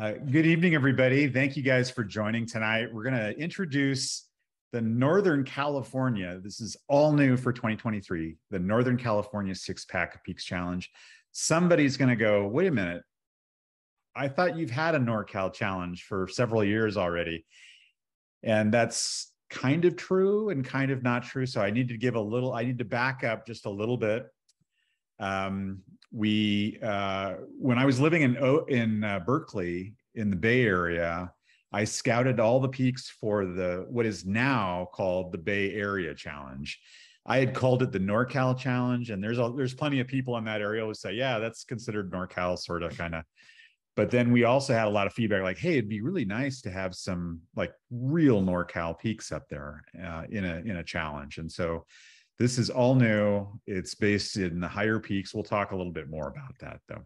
Uh, good evening, everybody. Thank you guys for joining tonight. We're going to introduce the Northern California. This is all new for 2023, the Northern California Six Pack Peaks Challenge. Somebody's going to go, wait a minute. I thought you've had a NorCal challenge for several years already. And that's kind of true and kind of not true. So I need to give a little, I need to back up just a little bit. Um, we uh, when I was living in in uh, Berkeley in the Bay Area, I scouted all the peaks for the what is now called the Bay Area Challenge. I had called it the NorCal Challenge, and there's a, there's plenty of people in that area who say, yeah, that's considered NorCal, sort of, kind of. But then we also had a lot of feedback, like, hey, it'd be really nice to have some like real NorCal peaks up there uh, in a in a challenge, and so this is all new. It's based in the higher peaks. We'll talk a little bit more about that though.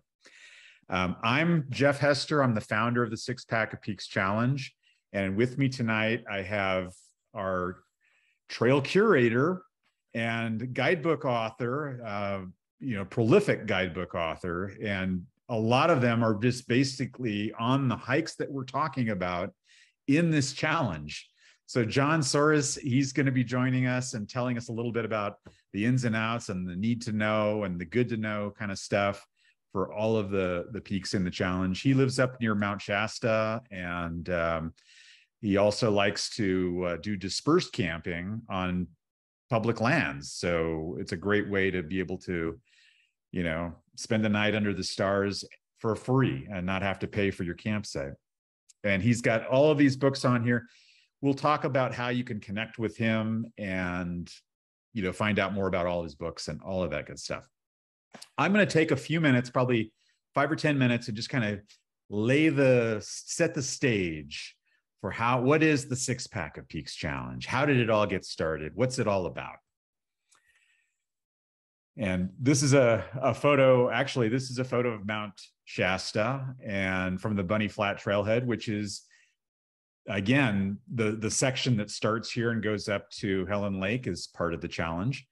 Um, I'm Jeff Hester. I'm the founder of the Six Pack of Peaks Challenge. And with me tonight, I have our trail curator and guidebook author, uh, you know, prolific guidebook author. And a lot of them are just basically on the hikes that we're talking about in this challenge. So John Soares, he's going to be joining us and telling us a little bit about the ins and outs and the need to know and the good to know kind of stuff for all of the the peaks in the challenge. He lives up near Mount Shasta and um, he also likes to uh, do dispersed camping on public lands. So it's a great way to be able to, you know, spend the night under the stars for free and not have to pay for your campsite. And he's got all of these books on here we'll talk about how you can connect with him and you know find out more about all his books and all of that good stuff i'm going to take a few minutes probably five or ten minutes and just kind of lay the set the stage for how what is the six pack of peaks challenge? How did it all get started? What's it all about? And this is a, a photo actually this is a photo of mount shasta and from the bunny flat trailhead which is again, the the section that starts here and goes up to Helen Lake is part of the challenge.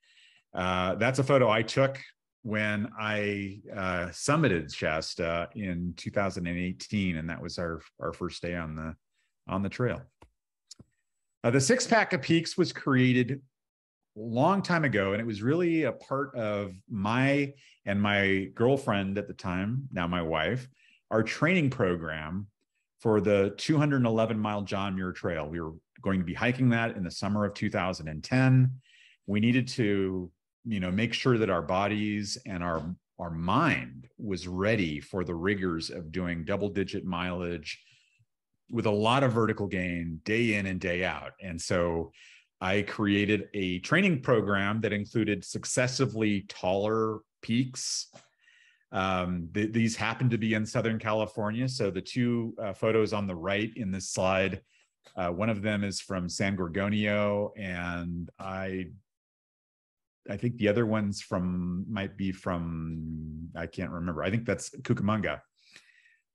Uh, that's a photo I took when I uh, summited Shasta in 2018, and that was our our first day on the on the trail. Uh, the six pack of peaks was created a long time ago, and it was really a part of my and my girlfriend at the time, now my wife, our training program for the 211 mile John Muir Trail. We were going to be hiking that in the summer of 2010. We needed to, you know, make sure that our bodies and our our mind was ready for the rigors of doing double digit mileage with a lot of vertical gain day in and day out. And so I created a training program that included successively taller peaks um, th- these happen to be in Southern California. So the two uh, photos on the right in this slide, uh, one of them is from San Gorgonio, and I, I think the other one's from might be from I can't remember. I think that's Cucamonga,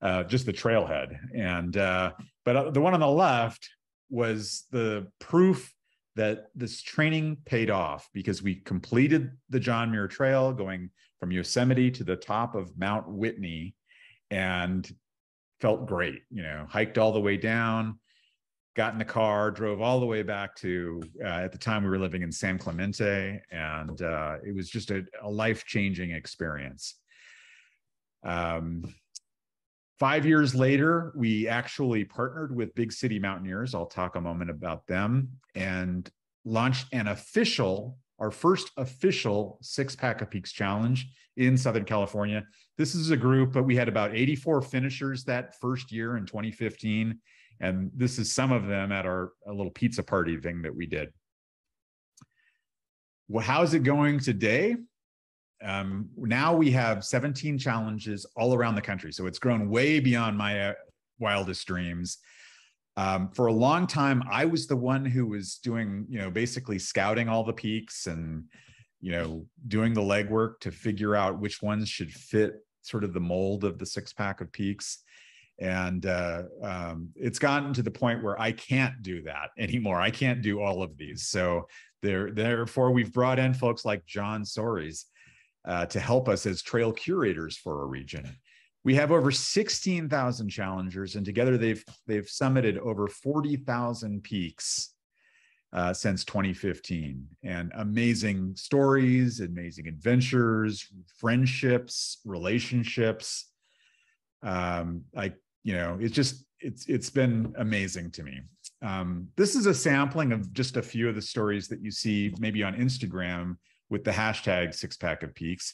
uh, just the trailhead. And uh, but uh, the one on the left was the proof that this training paid off because we completed the John Muir Trail going from Yosemite to the top of Mount Whitney and felt great, you know, hiked all the way down, got in the car, drove all the way back to, uh, at the time we were living in San Clemente, and uh, it was just a, a life changing experience. Um, five years later, we actually partnered with Big City Mountaineers. I'll talk a moment about them and launched an official our first official six pack of peaks challenge in Southern California. This is a group, but we had about 84 finishers that first year in 2015. And this is some of them at our little pizza party thing that we did. Well, how's it going today? Um, now we have 17 challenges all around the country. So it's grown way beyond my uh, wildest dreams. Um, for a long time, I was the one who was doing, you know, basically scouting all the peaks and, you know, doing the legwork to figure out which ones should fit sort of the mold of the six pack of peaks. And uh, um, it's gotten to the point where I can't do that anymore. I can't do all of these. So there, therefore, we've brought in folks like John Soares uh, to help us as trail curators for a region. We have over 16,000 challengers, and together they've they've summited over 40,000 peaks uh, since 2015. And amazing stories, amazing adventures, friendships, relationships. Um, I, you know, it's just it's it's been amazing to me. Um, this is a sampling of just a few of the stories that you see maybe on Instagram with the hashtag six pack of peaks.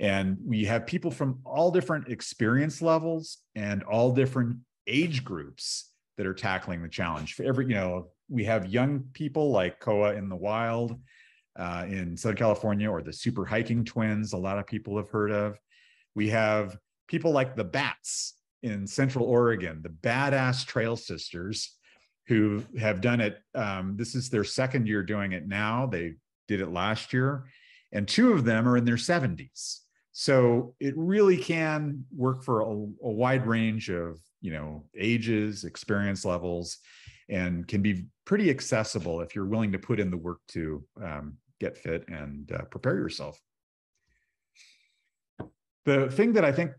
And we have people from all different experience levels and all different age groups that are tackling the challenge. For every, you know, we have young people like Koa in the Wild uh, in Southern California or the Super Hiking Twins, a lot of people have heard of. We have people like the Bats in Central Oregon, the Badass Trail Sisters, who have done it. Um, this is their second year doing it now. They did it last year, and two of them are in their 70s. So it really can work for a, a wide range of you know ages, experience levels, and can be pretty accessible if you're willing to put in the work to um, get fit and uh, prepare yourself. The thing that I think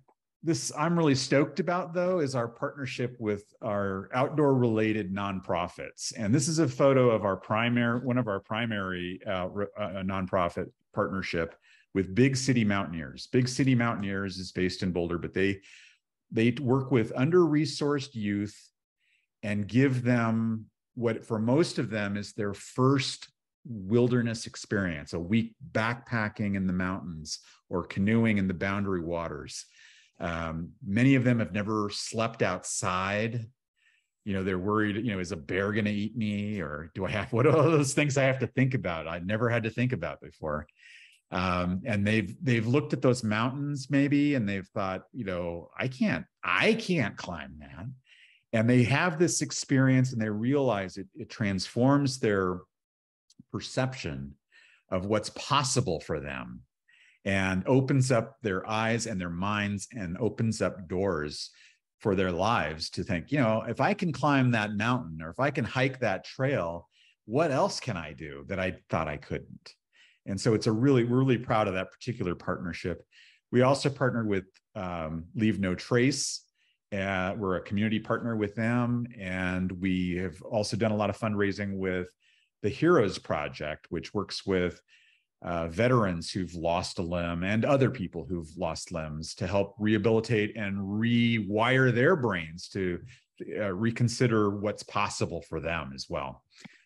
this I'm really stoked about though is our partnership with our outdoor related nonprofits. And this is a photo of our primary one of our primary uh, uh, nonprofit partnership with Big City Mountaineers. Big City Mountaineers is based in Boulder, but they they work with under-resourced youth and give them what for most of them is their first wilderness experience, a week backpacking in the mountains or canoeing in the boundary waters. Um, many of them have never slept outside. You know, they're worried, you know, is a bear going to eat me or do I have what are those things I have to think about? I never had to think about before. Um, and they've they've looked at those mountains maybe and they've thought, you know, I can't, I can't climb that and they have this experience and they realize it, it transforms their perception of what's possible for them and opens up their eyes and their minds and opens up doors for their lives to think you know if i can climb that mountain or if i can hike that trail what else can i do that i thought i couldn't? And so it's a really we're really proud of that particular partnership. We also partnered with um, leave no trace uh, we're a community partner with them, and we have also done a lot of fundraising with the Heroes Project, which works with uh, veterans who've lost a limb and other people who've lost limbs to help rehabilitate and rewire their brains to uh, reconsider what's possible for them as well.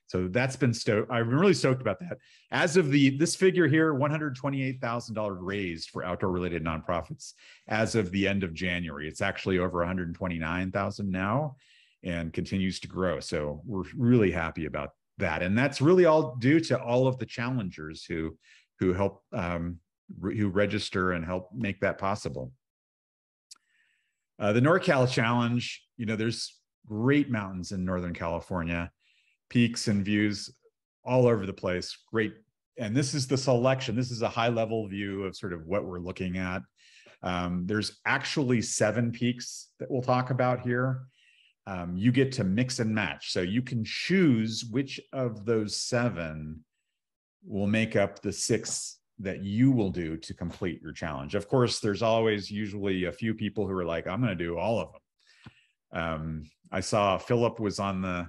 So that's been stoked. I've been really stoked about that. As of the this figure here, one hundred twenty-eight thousand dollars raised for outdoor-related nonprofits as of the end of January. It's actually over one hundred twenty-nine thousand now, and continues to grow. So we're really happy about that, and that's really all due to all of the challengers who who help um, re- who register and help make that possible. Uh, the NorCal Challenge, you know, there's great mountains in Northern California peaks and views all over the place. Great. And this is the selection. This is a high level view of sort of what we're looking at. Um, there's actually seven peaks that we'll talk about here. Um, you get to mix and match. So you can choose which of those seven will make up the six that you will do to complete your challenge. Of course, there's always usually a few people who are like, I'm going to do all of them. Um, I saw Philip was on the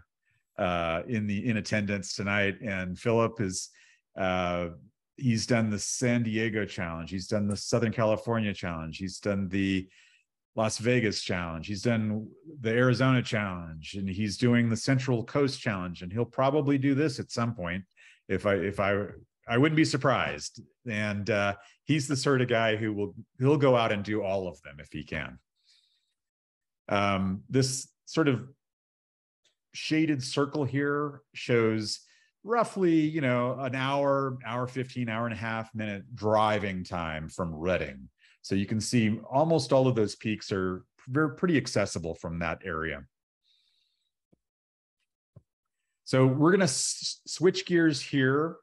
uh, in the in attendance tonight, and Philip is uh, he's done the San Diego challenge, he's done the Southern California challenge, he's done the Las Vegas challenge, he's done the Arizona challenge, and he's doing the Central Coast challenge, and he'll probably do this at some point. If I if I I wouldn't be surprised. And uh, he's the sort of guy who will he'll go out and do all of them if he can. Um, this sort of shaded circle here shows roughly, you know, an hour, hour 15, hour and a half minute driving time from Redding. So you can see almost all of those peaks are very pretty accessible from that area. So we're going to switch gears here.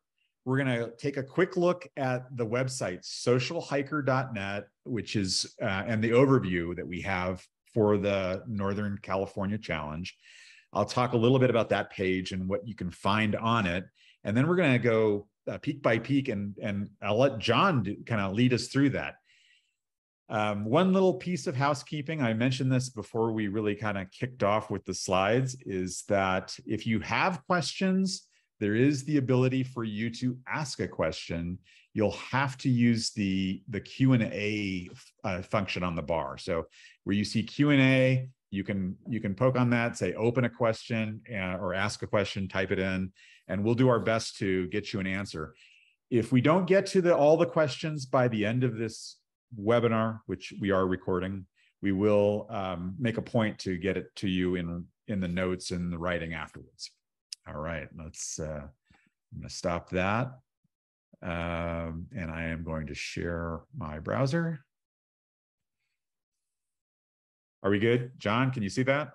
We're going to take a quick look at the website socialhiker.net, which is uh, and the overview that we have for the Northern California Challenge. I'll talk a little bit about that page and what you can find on it. And then we're going to go uh, peak by peak and, and I'll let John kind of lead us through that. Um, one little piece of housekeeping, I mentioned this before we really kind of kicked off with the slides, is that if you have questions, there is the ability for you to ask a question. You'll have to use the, the Q&A uh, function on the bar. So where you see Q&A, you can you can poke on that, say open a question uh, or ask a question, type it in, and we'll do our best to get you an answer. If we don't get to the, all the questions by the end of this webinar, which we are recording, we will um, make a point to get it to you in, in the notes and the writing afterwards. All right, let's, uh, I'm gonna stop that. Um, and I am going to share my browser. Are we good? John, can you see that?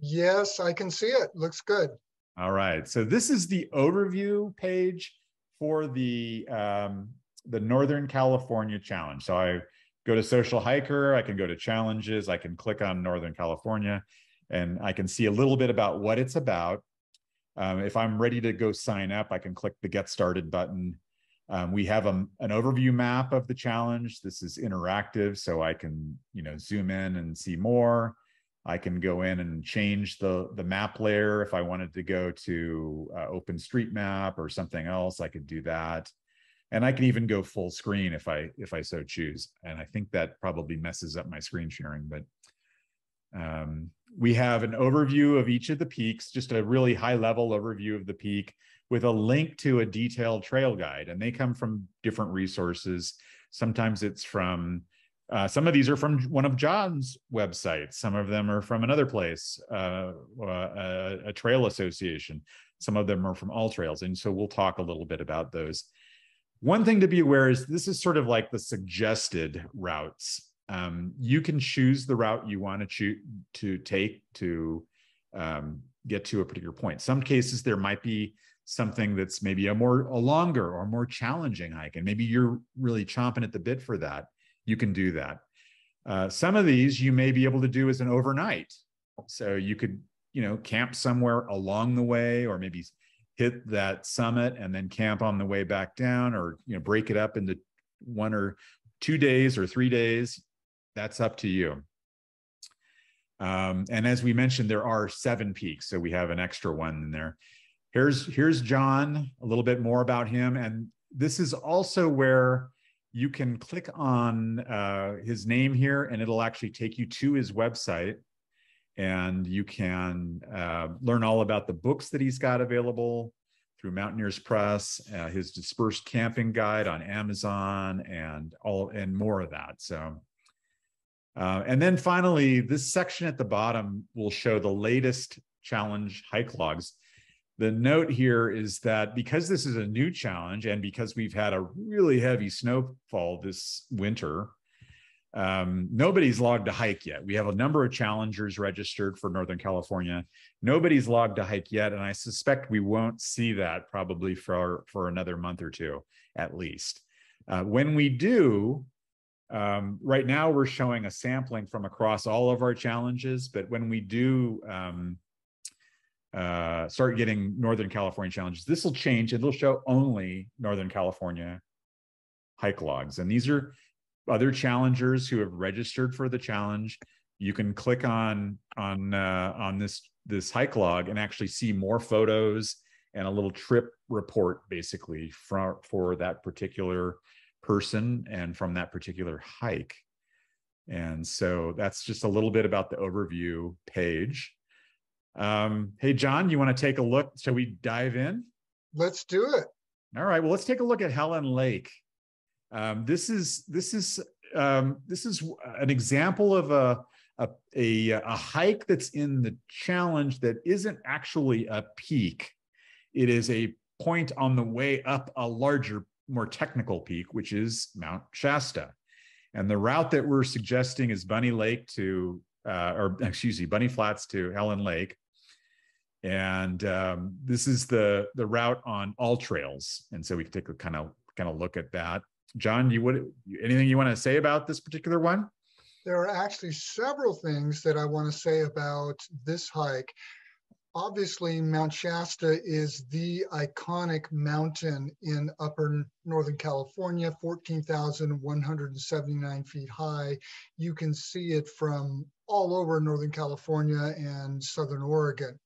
Yes, I can see it. Looks good. All right. So this is the overview page for the um, the Northern California Challenge. So I go to Social Hiker, I can go to Challenges, I can click on Northern California, and I can see a little bit about what it's about. Um, if I'm ready to go sign up, I can click the Get Started button. Um, we have a, an overview map of the challenge. This is interactive, so I can you know zoom in and see more. I can go in and change the, the map layer. If I wanted to go to uh, OpenStreetMap or something else, I could do that. And I can even go full screen if I if I so choose. And I think that probably messes up my screen sharing, but um, we have an overview of each of the peaks, just a really high level overview of the peak with a link to a detailed trail guide. And they come from different resources. Sometimes it's from uh, some of these are from one of John's websites. Some of them are from another place, uh, a, a, trail association. Some of them are from All Trails. And so we'll talk a little bit about those. One thing to be aware is this is sort of like the suggested routes. Um, you can choose the route you want to choose to take to um, get to a particular point. Some cases there might be something that's maybe a more a longer or more challenging hike, and maybe you're really chomping at the bit for that you can do that. Uh, some of these you may be able to do as an overnight. So you could, you know, camp somewhere along the way, or maybe hit that summit and then camp on the way back down, or you know, break it up into one or two days or three days. That's up to you. Um, and as we mentioned, there are seven peaks, so we have an extra one in there. Here's here's John. A little bit more about him, and this is also where you can click on uh, his name here and it'll actually take you to his website and you can uh, learn all about the books that he's got available through Mountaineers Press, uh, his dispersed camping guide on Amazon, and all and more of that. So, uh, and then finally, this section at the bottom will show the latest challenge hike logs the note here is that because this is a new challenge and because we've had a really heavy snowfall this winter, um, nobody's logged a hike yet. We have a number of challengers registered for Northern California. Nobody's logged a hike yet, and I suspect we won't see that probably for for another month or two at least. Uh, when we do, um, right now we're showing a sampling from across all of our challenges, but when we do um, uh, start getting Northern California challenges. This will change. It'll show only Northern California hike logs. And these are other challengers who have registered for the challenge. You can click on on uh, on this this hike log and actually see more photos and a little trip report basically for for that particular person and from that particular hike. And so that's just a little bit about the overview page. Um, hey, John, you want to take a look? Shall we dive in? Let's do it. All right. Well, let's take a look at Helen Lake. Um, this is this is um, this is an example of a, a, a a hike that's in the challenge that isn't actually a peak. It is a point on the way up a larger, more technical peak, which is Mount Shasta. And the route that we're suggesting is Bunny Lake to, uh, or excuse me, Bunny Flats to Helen Lake and um, this is the the route on all trails, and so we can take a kind of kind of look at that john you would anything you want to say about this particular one there are actually several things that i want to say about this hike obviously Mount Shasta is the iconic mountain in upper Northern California, 14,179 feet high. You can see it from all over Northern California and Southern Oregon.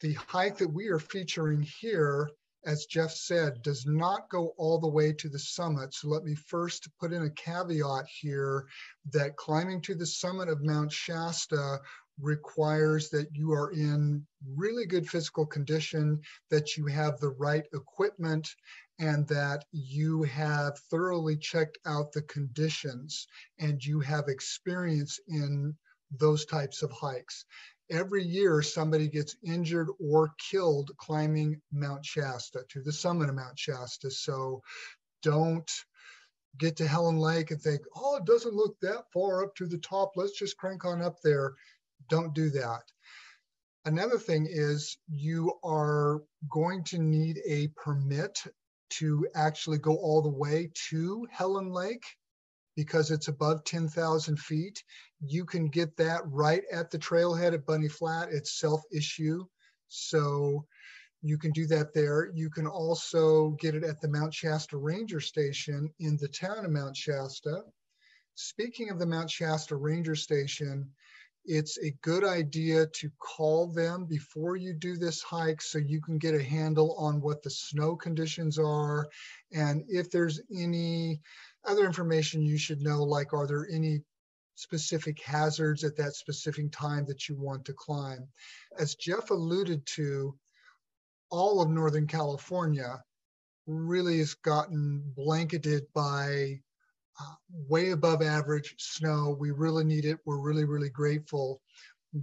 The hike that we are featuring here, as Jeff said, does not go all the way to the summit. So let me first put in a caveat here that climbing to the summit of Mount Shasta requires that you are in really good physical condition, that you have the right equipment, and that you have thoroughly checked out the conditions and you have experience in those types of hikes. Every year, somebody gets injured or killed climbing Mount Shasta to the summit of Mount Shasta. So don't get to Helen Lake and think, oh, it doesn't look that far up to the top. Let's just crank on up there don't do that. Another thing is you are going to need a permit to actually go all the way to Helen Lake because it's above 10,000 feet. You can get that right at the trailhead at Bunny Flat. It's self-issue. So you can do that there. You can also get it at the Mount Shasta Ranger Station in the town of Mount Shasta. Speaking of the Mount Shasta Ranger Station, it's a good idea to call them before you do this hike so you can get a handle on what the snow conditions are and if there's any other information you should know like are there any specific hazards at that specific time that you want to climb as jeff alluded to all of northern california really has gotten blanketed by uh, way above average snow. We really need it. We're really, really grateful.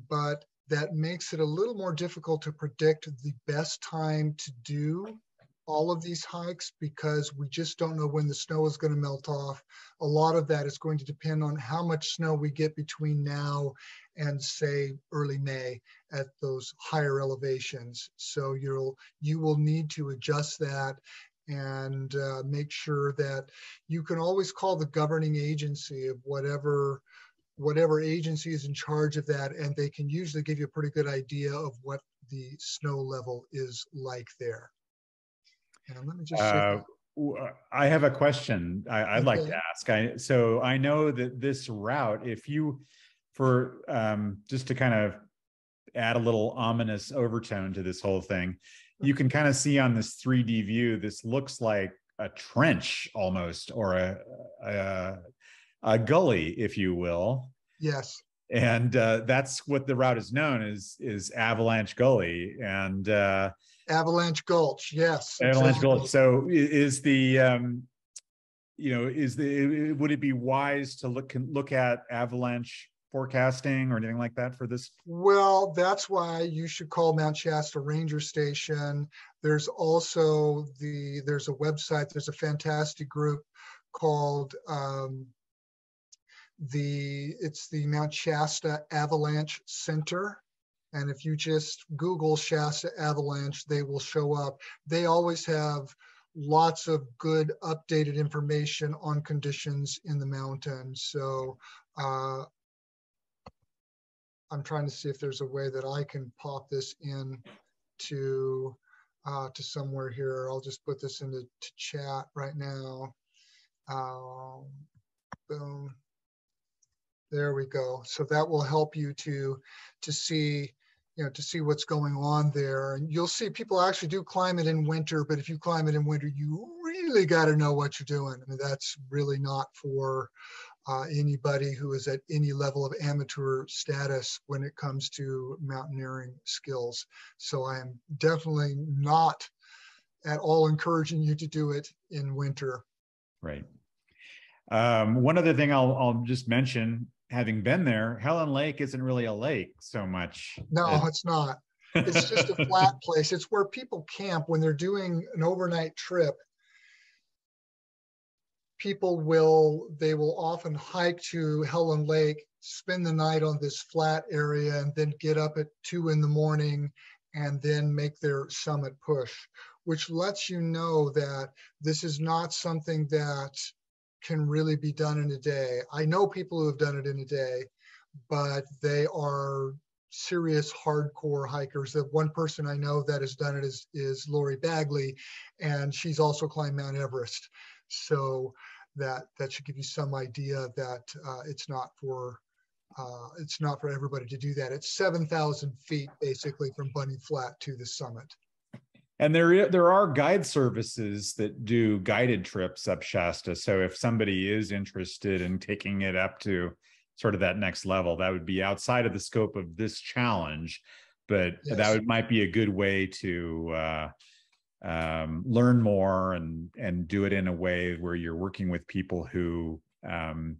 But that makes it a little more difficult to predict the best time to do all of these hikes because we just don't know when the snow is going to melt off. A lot of that is going to depend on how much snow we get between now and say early May at those higher elevations. So you'll you will need to adjust that and uh, make sure that you can always call the governing agency of whatever whatever agency is in charge of that and they can usually give you a pretty good idea of what the snow level is like there and let me just uh, i have a question I, would okay. like to ask i so i know that this route if you for um, just to kind of add a little ominous overtone to this whole thing you can kind of see on this 3D view, this looks like a trench almost, or a, a, a gully, if you will. Yes. And uh, that's what the route is known as is Avalanche Gully and uh, Avalanche Gulch. Yes. Avalanche exactly. Gulch. So is the um, you know is the would it be wise to look look at Avalanche forecasting or anything like that for this? Well, that's why you should call Mount Shasta Ranger Station. There's also the there's a website. There's a fantastic group called um, the it's the Mount Shasta Avalanche Center. And if you just Google Shasta Avalanche, they will show up. They always have lots of good updated information on conditions in the mountains. So uh, I'm trying to see if there's a way that I can pop this in to uh, to somewhere here. I'll just put this into chat right now. Um, boom. There we go. So that will help you to to see you know to see what's going on there and you'll see people actually do climb it in winter but if you climb it in winter you really got to know what you're doing i mean that's really not for uh, anybody who is at any level of amateur status when it comes to mountaineering skills. So I am definitely not at all encouraging you to do it in winter. Right. Um, one other thing I'll, I'll just mention, having been there, Helen Lake isn't really a lake so much. No, as... it's not. It's just a flat place. It's where people camp when they're doing an overnight trip people will they will often hike to Helen Lake, spend the night on this flat area, and then get up at two in the morning and then make their summit push, which lets you know that this is not something that can really be done in a day. I know people who have done it in a day, but they are serious hardcore hikers. The one person I know that has done it is is Lori Bagley, and she's also climbed Mount Everest. So that that should give you some idea that uh, it's not for uh, it's not for everybody to do that. It's 7,000 feet basically from Bunny Flat to the summit. And there, there are guide services that do guided trips up Shasta. So if somebody is interested in taking it up to sort of that next level, that would be outside of the scope of this challenge, but yes. that would, might be a good way to uh, um, learn more and and do it in a way where you're working with people who um,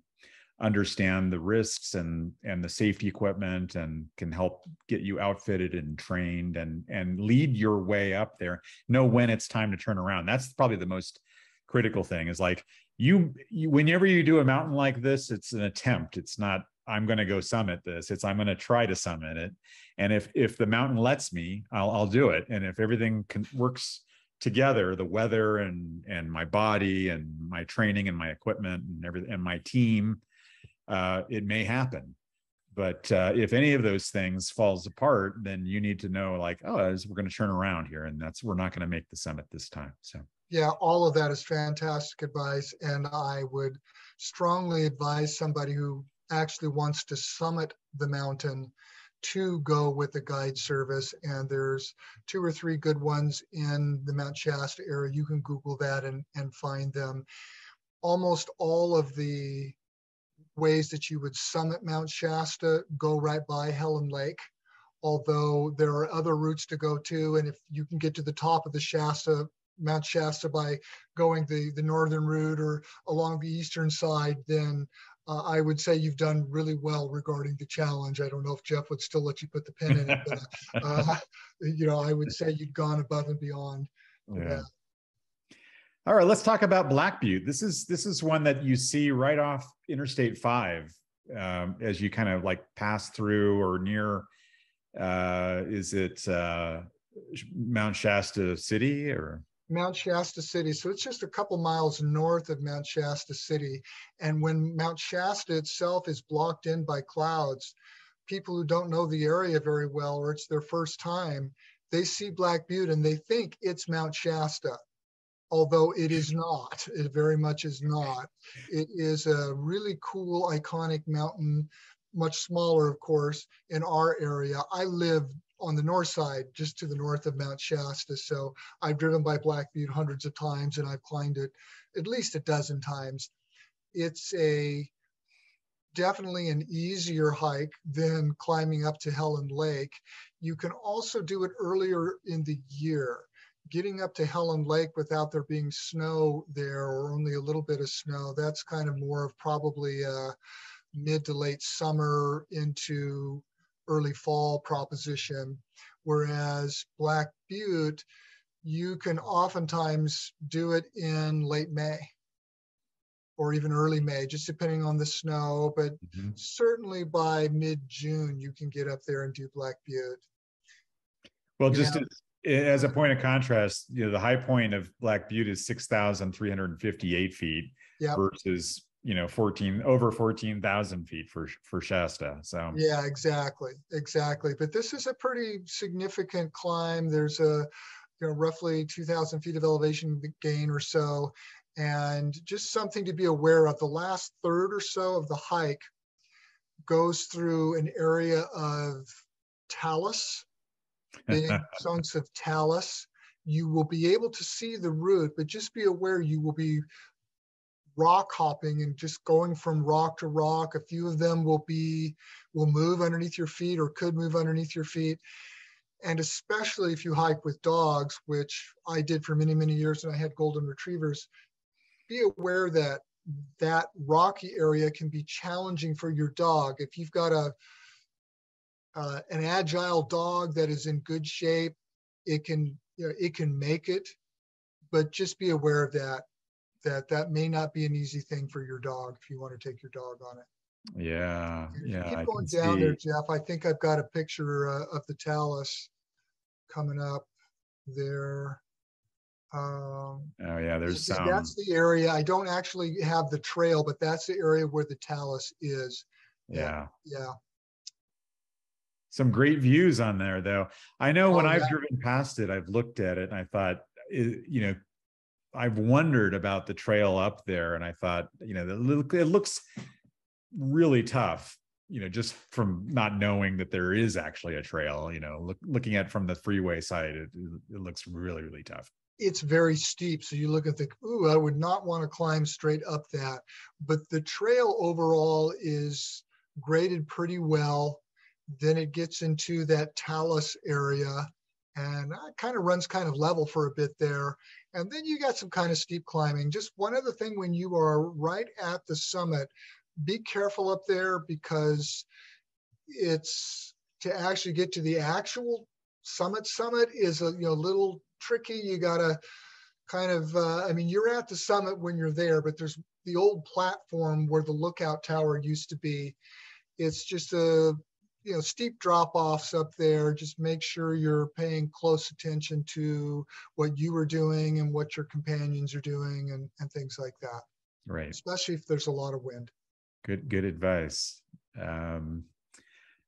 understand the risks and and the safety equipment and can help get you outfitted and trained and and lead your way up there know when it's time to turn around. That's probably the most critical thing is like you, you whenever you do a mountain like this it's an attempt. It's not i'm going to go summit this. It's i'm going to try to summit it. And if if the mountain lets me i'll i'll do it. And if everything can, works together the weather and and my body and my training and my equipment and everything and my team uh, it may happen. But uh, if any of those things falls apart, then you need to know, like, oh, we're going to turn around here, and that's we're not going to make the summit this time. So yeah, all of that is fantastic advice, and I would strongly advise somebody who actually wants to summit the mountain to go with a guide service. And there's two or three good ones in the Mount Shasta area. You can Google that and, and find them. Almost all of the ways that you would summit Mount Shasta go right by Helen Lake, although there are other routes to go to. And if you can get to the top of the Shasta, Mount Shasta by going the, the northern route or along the eastern side, then uh, I would say you've done really well regarding the challenge. I don't know if Jeff would still let you put the pin in it, but uh, you know, I would say you'd gone above and beyond. Yeah. All right, let's talk about Black Butte. This is this is one that you see right off Interstate Five um, as you kind of like pass through or near. Uh, is it uh, Mount Shasta City or? Mount Shasta City. So it's just a couple miles north of Mount Shasta City. And when Mount Shasta itself is blocked in by clouds, people who don't know the area very well or it's their first time, they see Black Butte and they think it's Mount Shasta although it is not. It very much is not. It is a really cool, iconic mountain, much smaller, of course, in our area. I live on the north side, just to the north of Mount Shasta. So I've driven by Black Butte hundreds of times and I've climbed it at least a dozen times. It's a definitely an easier hike than climbing up to Helen Lake. You can also do it earlier in the year getting up to Helen Lake without there being snow there or only a little bit of snow, that's kind of more of probably a mid to late summer into early fall proposition. Whereas Black Butte, you can oftentimes do it in late May or even early May, just depending on the snow. But mm-hmm. certainly by mid June, you can get up there and do Black Butte. Well, just to, as a point of contrast, you know, the high point of Black Butte is 6,358 feet yep. versus, you know, 14 over 14,000 feet for, for Shasta. So, yeah, exactly. Exactly. But this is a pretty significant climb. There's a, you know, roughly 2,000 feet of elevation gain or so. And just something to be aware of the last third or so of the hike goes through an area of talus big chunks of talus. You will be able to see the root, but just be aware you will be rock hopping and just going from rock to rock. A few of them will be will move underneath your feet or could move underneath your feet. And especially if you hike with dogs, which I did for many, many years and I had golden retrievers, be aware that that rocky area can be challenging for your dog. If you've got a uh, an agile dog that is in good shape, it can you know, it can make it, but just be aware of that. That that may not be an easy thing for your dog if you want to take your dog on it. Yeah, yeah. Keep going down see. there, Jeff. I think I've got a picture uh, of the talus coming up there. Um, oh yeah, there's some. That's the area. I don't actually have the trail, but that's the area where the talus is. Yeah. Yeah. Some great views on there though. I know when Oh, I've driven past it, I've looked at it and I thought, you know, I've wondered about the trail up there, and I thought, you know, it looks really tough. You know, just from not knowing that there is actually a trail. You know, look, looking at from the freeway side, it, it looks really, really tough. it's very steep. So you look and think, ooh, I would not want to climb straight up that. But the trail overall is graded pretty well. Then it gets into that talus area and kind of runs kind of level for a bit there. And then you got some kind of steep climbing. Just one other thing when you are right at the summit, be careful up there because it's to actually get to the actual summit summit is a you know little tricky you gotta kind of uh, i mean you're at the summit when you're there but there's the old platform where the lookout tower used to be it's just a you know steep drop offs up there just make sure you're paying close attention to what you are doing and what your companions are doing and, and things like that Right. especially if there's a lot of wind Good, good advice. Um,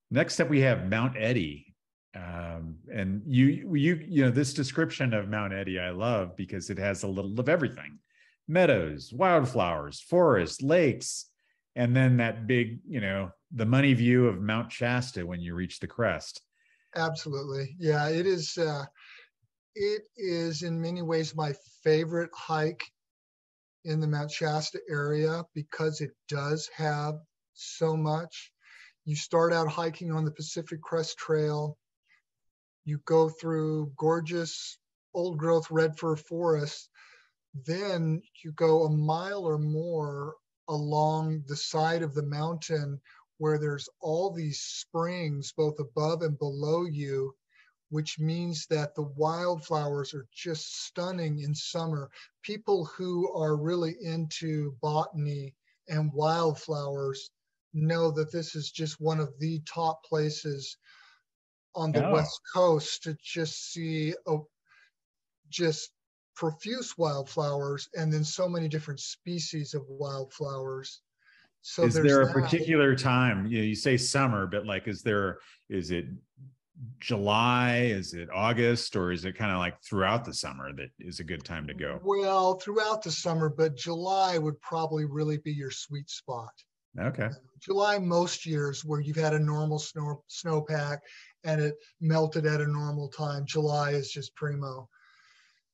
next up, we have Mount Eddy. Um, and you, you, you know, this description of Mount Eddy, I love because it has a little of everything meadows, wildflowers, forests, lakes, and then that big, you know, the money view of Mount Shasta when you reach the crest. Absolutely. Yeah, it is. Uh, it is in many ways my favorite hike in the Mount Shasta area because it does have so much. You start out hiking on the Pacific Crest Trail. You go through gorgeous old growth red fir forest. Then you go a mile or more along the side of the mountain where there's all these springs both above and below you, which means that the wildflowers are just stunning in summer. People who are really into botany and wildflowers know that this is just one of the top places on the Oh. west coast to just see a, just profuse wildflowers and then so many different species of wildflowers. So is there a that. particular time, you know, you say summer, but like, is there, is it July? Is it August? Or is it kind of like throughout the summer that is a good time to go? Well, throughout the summer, but July would probably really be your sweet spot. Okay. July most years where you've had a normal snow snowpack and it melted at a normal time. July is just primo.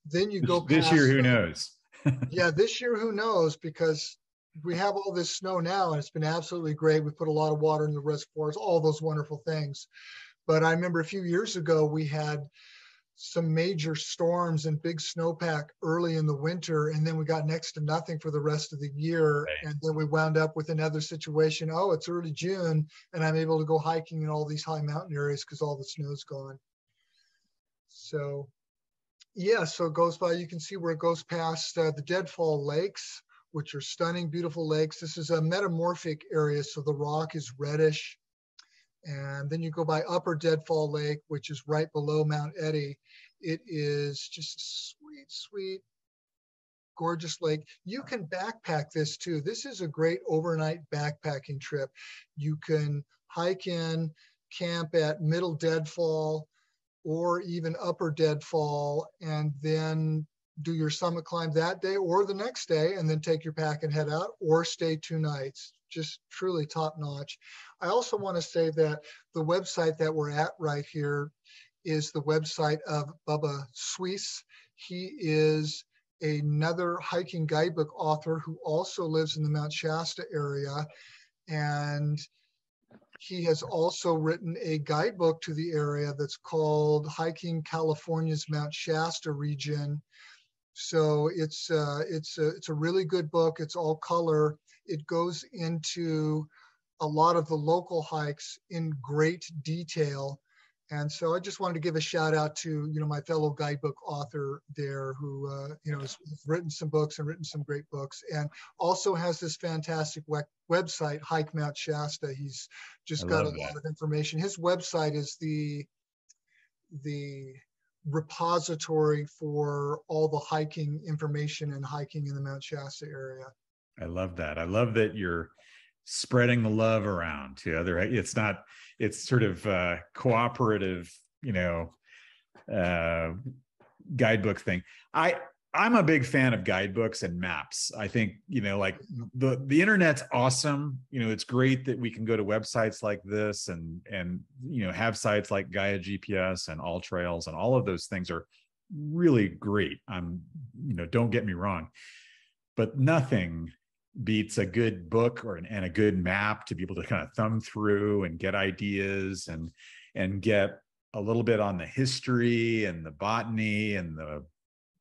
Then you go This year, who the- knows? yeah, this year, who knows? Because we have all this snow now and it's been absolutely great. We put a lot of water in the reservoirs, all those wonderful things. But I remember a few years ago, we had some major storms and big snowpack early in the winter, and then we got next to nothing for the rest of the year. Right. And then we wound up with another situation. Oh, it's early June, and I'm able to go hiking in all these high mountain areas because all the snow's gone. So, yeah, so it goes by, you can see where it goes past uh, the Deadfall Lakes, which are stunning, beautiful lakes. This is a metamorphic area, so the rock is reddish. And then you go by Upper Deadfall Lake, which is right below Mount Eddy. It is just a sweet, sweet, gorgeous lake. You can backpack this too. This is a great overnight backpacking trip. You can hike in, camp at Middle Deadfall or even Upper Deadfall, and then do your summit climb that day or the next day, and then take your pack and head out, or stay two nights. Just truly top notch. I also want to say that the website that we're at right here is the website of Bubba Suess. He is another hiking guidebook author who also lives in the Mount Shasta area. And he has also written a guidebook to the area that's called Hiking California's Mount Shasta region. So it's uh, it's a, it's a really good book. It's all color. It goes into a lot of the local hikes in great detail. And so I just wanted to give a shout out to you know my fellow guidebook author there who uh, you know has written some books and written some great books and also has this fantastic we- website Hike Mount Shasta. He's just I got a love lot of information. His website is the the repository for all the hiking information and hiking in the Mount Shasta area. I love that. I love that you're spreading the love around to other it's not it's sort of uh cooperative you know uh guidebook thing i i'm a big fan of guidebooks and maps. I think you know like the the internet's awesome. You know it's great that we can go to websites like this and and you know have sites like gaia gps and All Trails and all of those things are really great. I'm you know don't get me wrong but nothing beats a good book or an, and a good map to be able to kind of thumb through and get ideas and and get a little bit on the history and the botany and the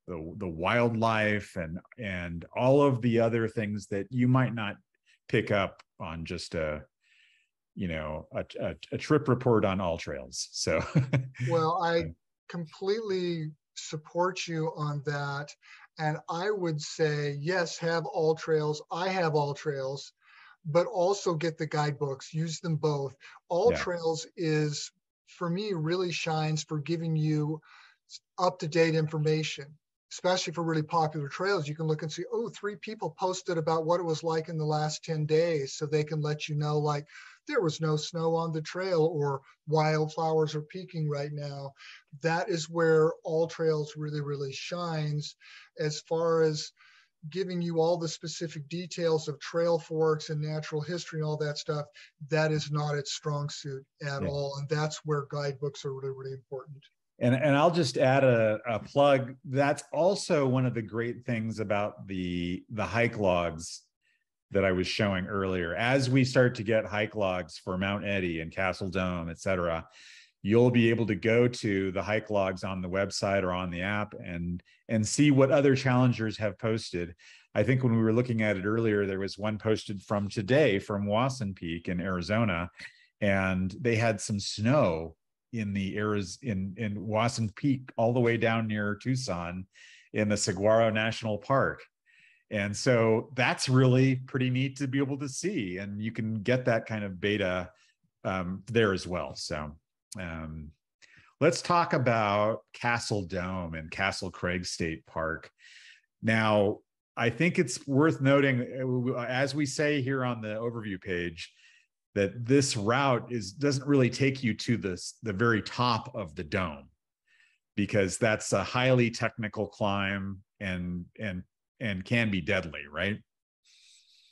the, the wildlife and and all of the other things that you might not pick up on just a you know a, a, a trip report on AllTrails. So well i completely support you on that. And I would say, yes, have AllTrails. I have AllTrails but also get the guidebooks, use them both. All yeah. trails is, for me, really shines for giving you up to date information, especially for really popular trails. You can look and see, oh, three people posted about what it was like in the last 10 days. So they can let you know, like, there was no snow on the trail or wildflowers are peaking right now. That is where AllTrails really, really shines as far as giving you all the specific details of trail forks and natural history and all that stuff. That is not its strong suit at yeah. all. And that's where guidebooks are really, really important. And, and I'll just add a, a plug. That's also one of the great things about the the hike logs that I was showing earlier. As we start to get hike logs for Mount Eddy and Castle Dome, et cetera, you'll be able to go to the hike logs on the website or on the app and and see what other challengers have posted. I think when we were looking at it earlier, there was one posted from today from Wasson Peak in Arizona, and they had some snow in the areas in in Wasson Peak all the way down near Tucson in the Saguaro National Park. And so that's really pretty neat to be able to see and you can get that kind of beta um, there as well. So um, let's talk about castle dome and Castle Crags State Park. Now i think it's worth noting uh, as we say here on the overview page that this route is doesn't really take you to this the very top of the dome because that's a highly technical climb and and and can be deadly, right?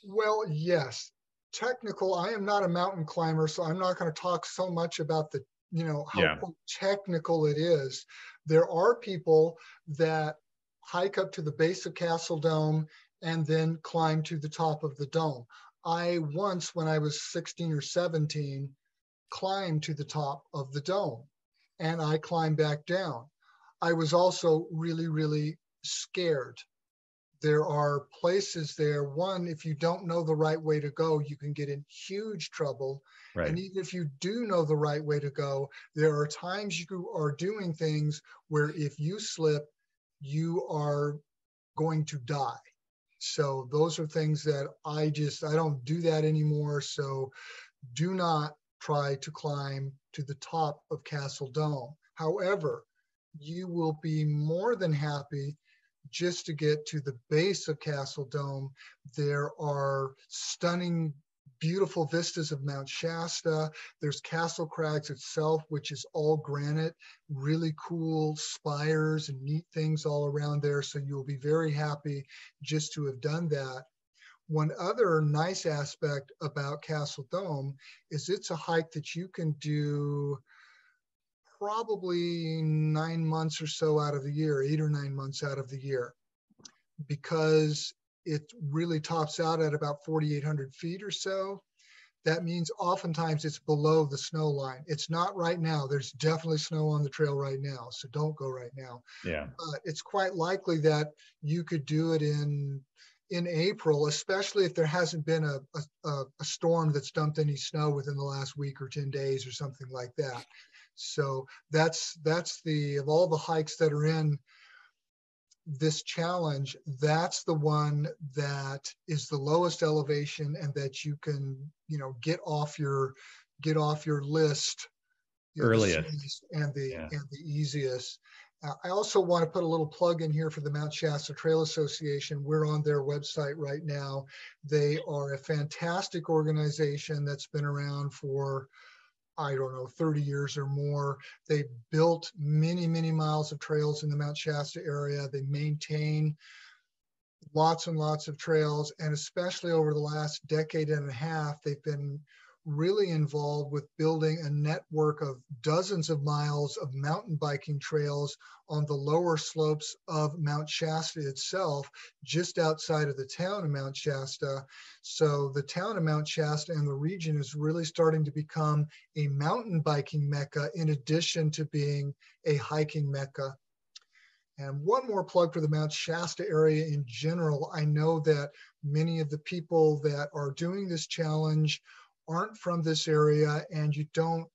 Well, yes. Technical. I am not a mountain climber, so I'm not going to talk so much about the, you know, how yeah. technical it is. There are people that hike up to the base of Castle Dome and then climb to the top of the dome. I once, when I was 16 or 17, climbed to the top of the dome and I climbed back down. I was also really, really scared there are places there. One, if you don't know the right way to go, you can get in huge trouble. Right. And even if you do know the right way to go, there are times you are doing things where if you slip, you are going to die. So those are things that I just I don't do that anymore. So do not try to climb to the top of Castle Dome. However, you will be more than happy just to get to the base of Castle Dome, there are stunning beautiful vistas of Mount Shasta. There's Castle Crags itself, which is all granite, really cool spires and neat things all around there. So you'll be very happy just to have done that. One other nice aspect about Castle Dome is it's a hike that you can do probably nine months or so out of the year, eight or nine months out of the year, because it really tops out at about 4,800 feet or so. That means oftentimes it's below the snow line. It's not right now. There's definitely snow on the trail right now, so don't go right now. Yeah. But it's quite likely that you could do it in in April, especially if there hasn't been a, a, a storm that's dumped any snow within the last week or 10 days or something like that. So that's that's the of all the hikes that are in this challenge, that's the one that is the lowest elevation and that you can, you know, get off your get off your list earliest and the yeah. and the easiest. Uh, I also want to put a little plug in here for the Mount Shasta Trail Association. We're on their website right now. They are a fantastic organization that's been around for, I don't know, 30 years or more. They built many, many miles of trails in the Mount Shasta area. They maintain lots and lots of trails. And especially over the last decade and a half, they've been really involved with building a network of dozens of miles of mountain biking trails on the lower slopes of Mount Shasta itself, just outside of the town of Mount Shasta. So the town of Mount Shasta and the region is really starting to become a mountain biking mecca in addition to being a hiking mecca. And one more plug for the Mount Shasta area in general. I know that many of the people that are doing this challenge aren't from this area and you don't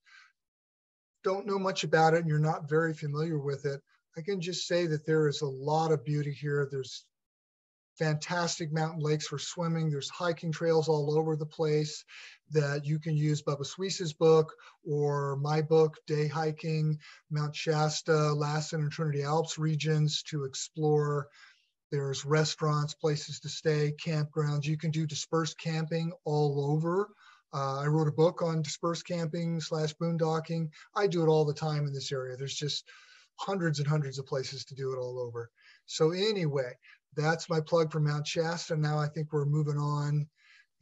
don't know much about it and you're not very familiar with it, I can just say that there is a lot of beauty here. There's fantastic mountain lakes for swimming. There's hiking trails all over the place that you can use Bubba Suess's book or my book, Day Hiking, Mount Shasta, Lassen and Trinity Alps regions to explore. There's restaurants, places to stay, campgrounds. You can do dispersed camping all over uh, I wrote a book on dispersed camping slash boondocking. I do it all the time in this area. There's just hundreds and hundreds of places to do it all over. So anyway, that's my plug for Mount Shasta. Now I think we're moving on,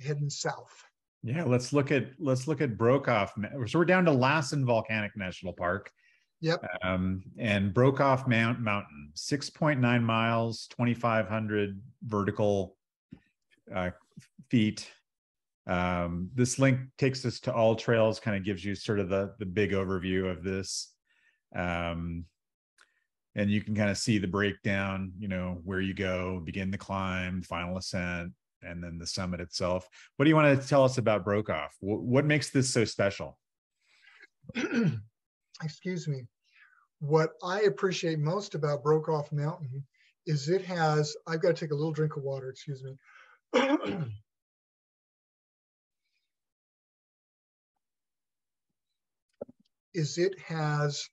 heading south. Yeah, let's look at let's look at Brokeoff. So we're down to Lassen Volcanic National Park. Yep. Um, and Brokeoff Mount Mountain, 6.9 miles, 2,500 vertical uh, feet um, this link takes us to AllTrails, kind of gives you sort of the, the big overview of this. Um, and you can kind of see the breakdown, you know, where you go, begin the climb, final ascent, and then the summit itself. What do you want to tell us about Brokeoff? What, what makes this so special? Excuse me. What I appreciate most about Brokeoff Mountain is it has, I've got to take a little drink of water, excuse me. is it has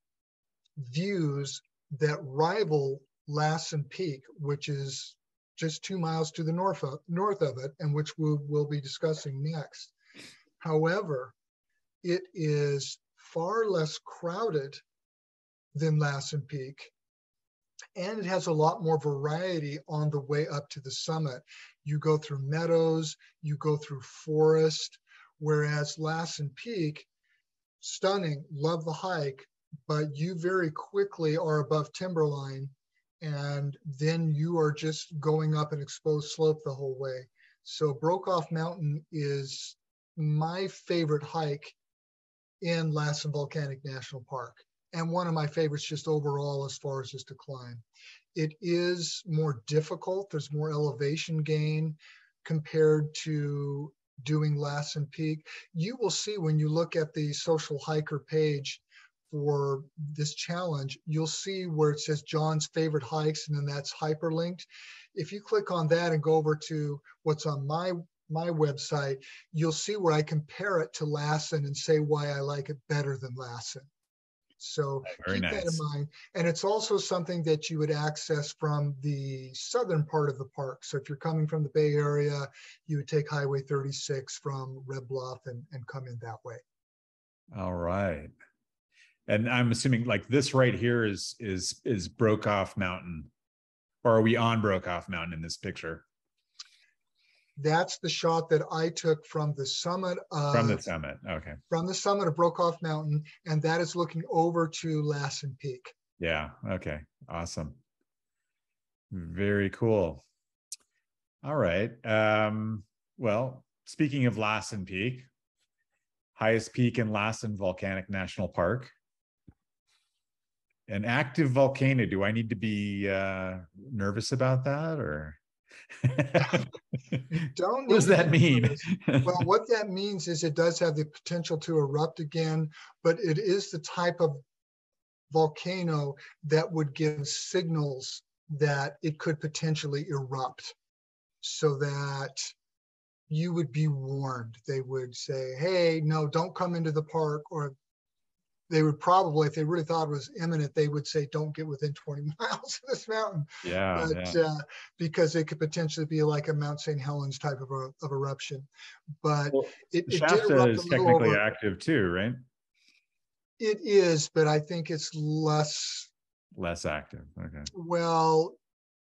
views that rival Lassen Peak, which is just two miles to the north of, north of it, and which we'll, we'll be discussing next. However, it is far less crowded than Lassen Peak, and it has a lot more variety on the way up to the summit. You go through meadows, you go through forest, whereas Lassen Peak stunning, love the hike, but you very quickly are above timberline and then you are just going up an exposed slope the whole way. So Brokeoff Mountain is my favorite hike in Lassen Volcanic National Park and one of my favorites just overall as far as just to climb. It is more difficult. There's more elevation gain compared to doing Lassen Peak. You will see when you look at the social hiker page for this challenge, you'll see where it says John's favorite hikes, and then that's hyperlinked. If you click on that and go over to what's on my my website, you'll see where I compare it to Lassen and say why I like it better than Lassen. So oh, Very keep nice. that in mind. And it's also something that you would access from the southern part of the park. So if you're coming from the Bay Area, you would take Highway 36 from Red Bluff and, and come in that way. All right. And I'm assuming like this right here is is is Brokeoff Mountain. Or are we on Brokeoff Mountain in this picture? That's the shot that I took from the summit of From the summit. Okay. from the summit of Brokeoff Mountain, and that is looking over to Lassen Peak. Yeah. Okay. Awesome. Very cool. All right. Um, well, speaking of Lassen Peak, highest peak in Lassen Volcanic National Park. An active volcano. Do I need to be uh, nervous about that or? Don't what does that mean? well, what that means is it does have the potential to erupt again, but it is the type of volcano that would give signals that it could potentially erupt so that you would be warned. They would say, hey, no, don't come into the park or they would probably, if they really thought it was imminent, they would say, don't get within 20 miles of this mountain. Yeah. But, yeah. Uh, because it could potentially be like a Mount St. Helens type of, a, of eruption. But well, it, it Shasta is technically over, active too, right? It is, but I think it's less less active. Okay. Well,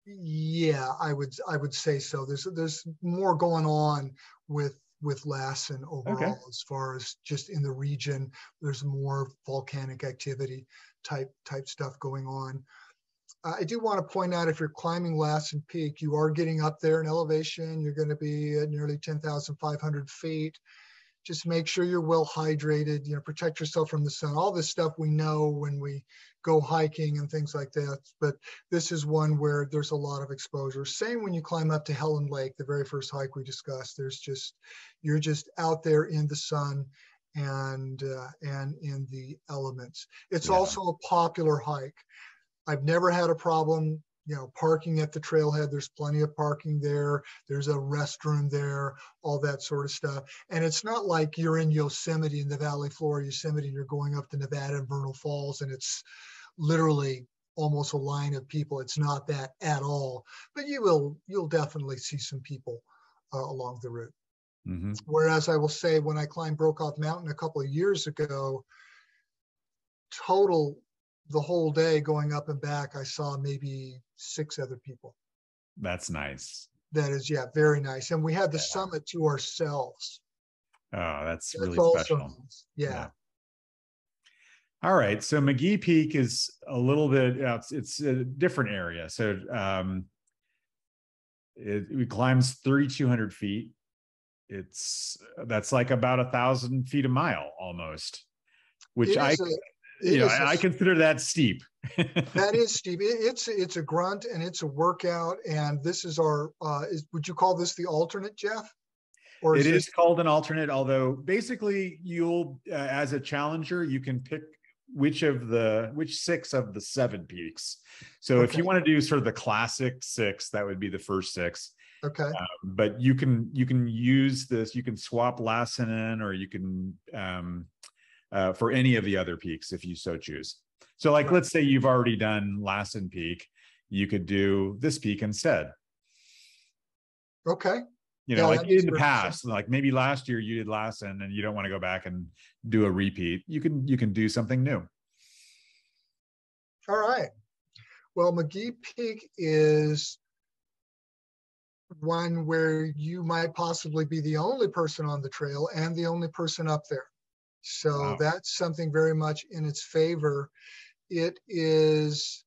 yeah, I would I would say so. There's there's more going on with with Lassen overall okay. as far as just in the region. There's more volcanic activity type type stuff going on. Uh, I do want to point out if you're climbing Lassen Peak, you are getting up there in elevation. You're going to be at nearly 10,500 feet. Just make sure you're well hydrated. You know, protect yourself from the sun. All this stuff we know when we go hiking and things like that. But this is one where there's a lot of exposure. Same when you climb up to Helen Lake, the very first hike we discussed. There's just you're just out there in the sun and uh, and in the elements. It's yeah. also a popular hike. I've never had a problem you know, parking at the trailhead. There's plenty of parking there. There's a restroom there, all that sort of stuff. And it's not like you're in Yosemite in the valley floor Yosemite and you're going up to Nevada and Vernal Falls and it's literally almost a line of people. It's not that at all, but you will, you'll definitely see some people uh, along the route. Mm-hmm. Whereas I will say when I climbed Brokeoff Mountain a couple of years ago, total the whole day going up and back, I saw maybe six other people. That's nice. That is, yeah, very nice. And we had the yeah. summit to ourselves. Oh, that's, that's really special. Nice. Yeah. yeah. All right. So Magee Peak is a little bit, it's, it's a different area. So um, it, it climbs 3,200 feet. It's, that's like about a thousand feet a mile almost, which I, a, you know, I, I consider that steep. that is steep. It, it's it's a grunt and it's a workout. And this is our. Uh, is, would you call this the alternate, Jeff? Or is it is called an alternate. Although basically, you'll uh, as a challenger, you can pick which of the which six of the seven peaks. So okay. if you want to do sort of the classic six, that would be the first six. Okay. Um, but you can you can use this. You can swap Lassen in, or you can um, uh, for any of the other peaks if you so choose. So, like, let's say you've already done Lassen Peak, you could do this peak instead. Okay. You know, yeah, like in the past, like maybe last year you did Lassen and you don't want to go back and do a repeat. You can you can do something new. All right. Well, Magee Peak is one where you might possibly be the only person on the trail and the only person up there. So wow. that's something very much in its favor. It is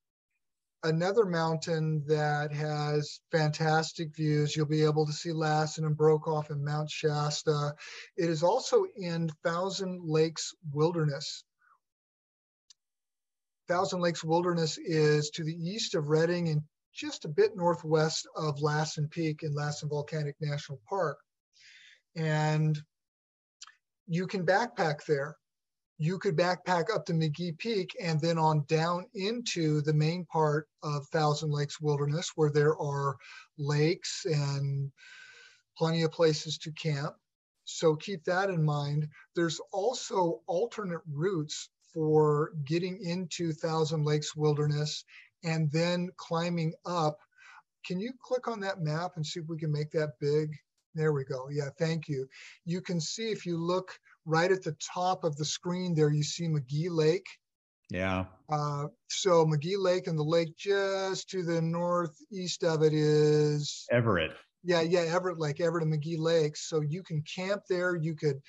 another mountain that has fantastic views. You'll be able to see Lassen and Brokeoff and Mount Shasta. It is also in Thousand Lakes Wilderness. Thousand Lakes Wilderness is to the east of Redding and just a bit northwest of Lassen Peak in Lassen Volcanic National Park. And you can backpack there. You could backpack up to Magee Peak and then on down into the main part of Thousand Lakes Wilderness where there are lakes and plenty of places to camp. So keep that in mind. There's also alternate routes for getting into Thousand Lakes Wilderness and then climbing up. Can you click on that map and see if we can make that big? There we go. Yeah, thank you. You can see if you look right at the top of the screen there, you see Magee Lake. Yeah. Uh, so Magee Lake and the lake just to the northeast of it is Everett. Yeah, yeah, Everett Lake, Everett and Magee Lakes. So you can camp there. You could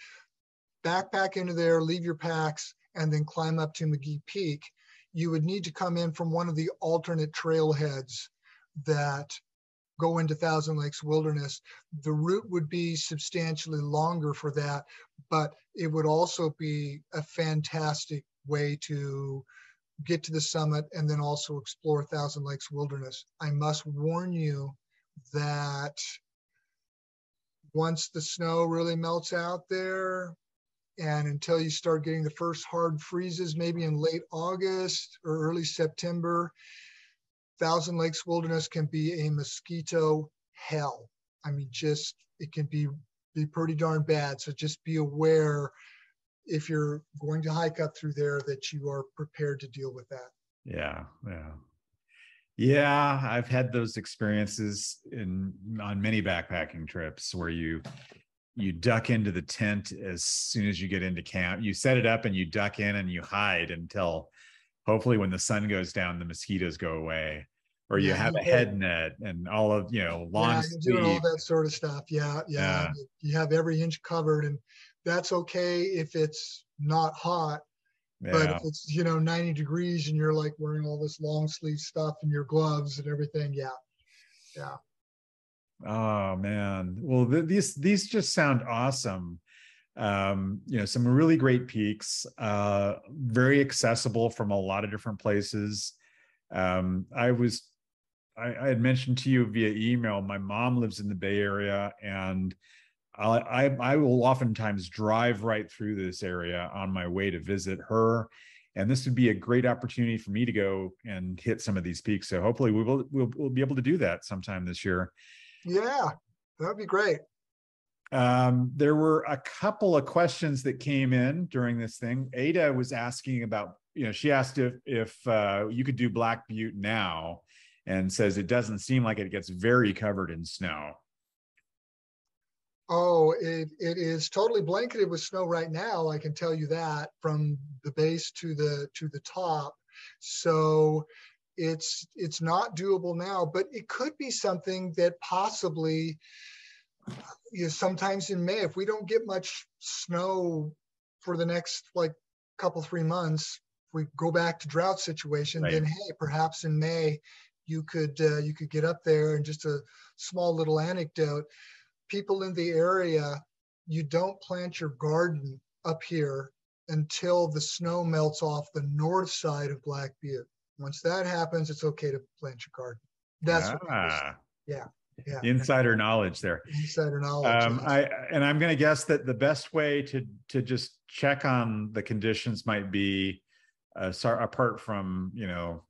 backpack into there, leave your packs, and then climb up to Magee Peak. You would need to come in from one of the alternate trailheads that go into Thousand Lakes Wilderness, the route would be substantially longer for that, but it would also be a fantastic way to get to the summit and then also explore Thousand Lakes Wilderness. I must warn you that once the snow really melts out there, and until you start getting the first hard freezes, maybe in late August or early September, Thousand Lakes Wilderness can be a mosquito hell. I mean, just it can be be pretty darn bad. So just be aware if you're going to hike up through there, that you are prepared to deal with that. Yeah, yeah. Yeah, I've had those experiences in on many backpacking trips where you you duck into the tent as soon as you get into camp. You set it up and you duck in and you hide until hopefully when the sun goes down, the mosquitoes go away. Or you yeah, have a head net and all of you know long yeah, doing all that sort of stuff. Yeah, yeah, yeah. You have every inch covered, and that's okay if it's not hot. Yeah. But if it's you know 90 degrees and you're like wearing all this long sleeve stuff and your gloves and everything, yeah, yeah. Oh man. Well, th- these these just sound awesome. Um, you know, some really great peaks, uh, very accessible from a lot of different places. Um, I was I, I, had mentioned to you via email, my mom lives in the Bay Area and I, I, I will oftentimes drive right through this area on my way to visit her and this would be a great opportunity for me to go and hit some of these peaks. So hopefully we will we'll, we'll be able to do that sometime this year. Yeah, that'd be great. Um, there were a couple of questions that came in during this thing. Ada was asking about, you know, she asked if if uh, you could do Black Butte now, and says it doesn't seem like it gets very covered in snow. Oh, it, it is totally blanketed with snow right now. I can tell you that from the base to the to the top. So it's it's not doable now, but it could be something that possibly you know, sometimes in May, if we don't get much snow for the next like couple three months, if we go back to drought situation, right. then hey, perhaps in May you could uh, you could get up there. And just a small little anecdote: people in the area, you don't plant your garden up here until the snow melts off the north side of Black Butte. Once that happens, it's okay to plant your garden. That's ah. yeah. Yeah. Insider knowledge there. Insider knowledge. Um, I and I'm going to guess that the best way to to just check on the conditions might be, uh, apart from you know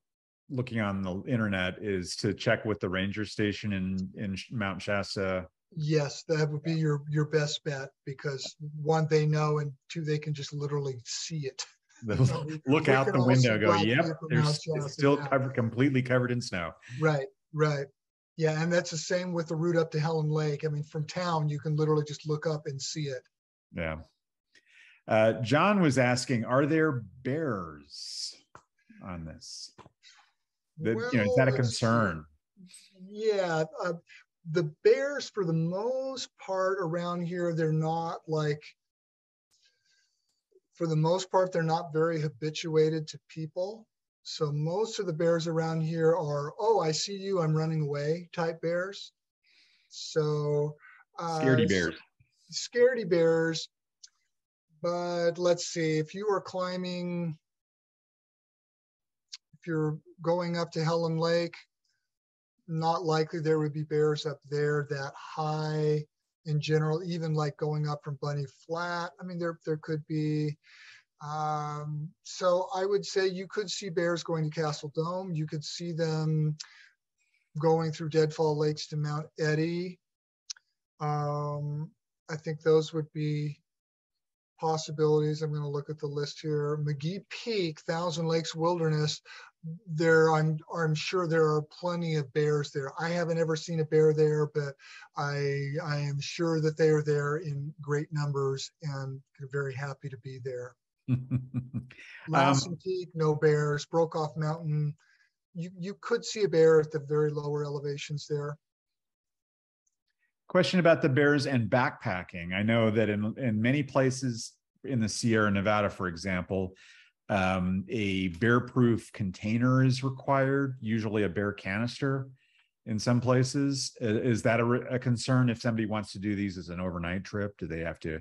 looking on the internet, is to check with the ranger station in in Mount Shasta. Yes, that would be your your best bet because one they know and two they can just literally see it. look out the window go yep there's it's still covered completely covered in snow right right yeah and that's the same with the route up to helen lake. I mean from town you can literally just look up and see it. Yeah. Uh, john was asking are there bears on this? That, well, you know is that a concern? Yeah uh, the bears for the most part around here they're not like for the most part, they're not very habituated to people. So most of the bears around here are, oh, I see you, I'm running away type bears. So uh, scaredy bears. Scaredy bears. But let's see, if you are climbing, if you're going up to Helen Lake, not likely there would be bears up there that high in general, even like going up from Bunny Flat. I mean, there there could be. Um, so I would say you could see bears going to Castle Dome. You could see them going through Deadfall Lakes to Mount Eddy. Um, I think those would be possibilities. I'm going to look at the list here. Magee Peak, Thousand Lakes Wilderness there I'm I'm sure there are plenty of bears there. I haven't ever seen a bear there, but I I am sure that they are there in great numbers and very happy to be there. Lassen um, Peak, no bears. Brokeoff Mountain, you you could see a bear at the very lower elevations there. Question about the bears and backpacking. I know that in in many places in the Sierra Nevada, for example, um, a bear-proof container is required, usually a bear canister in some places. Is that a, a, concern if somebody wants to do these as an overnight trip? Do they have to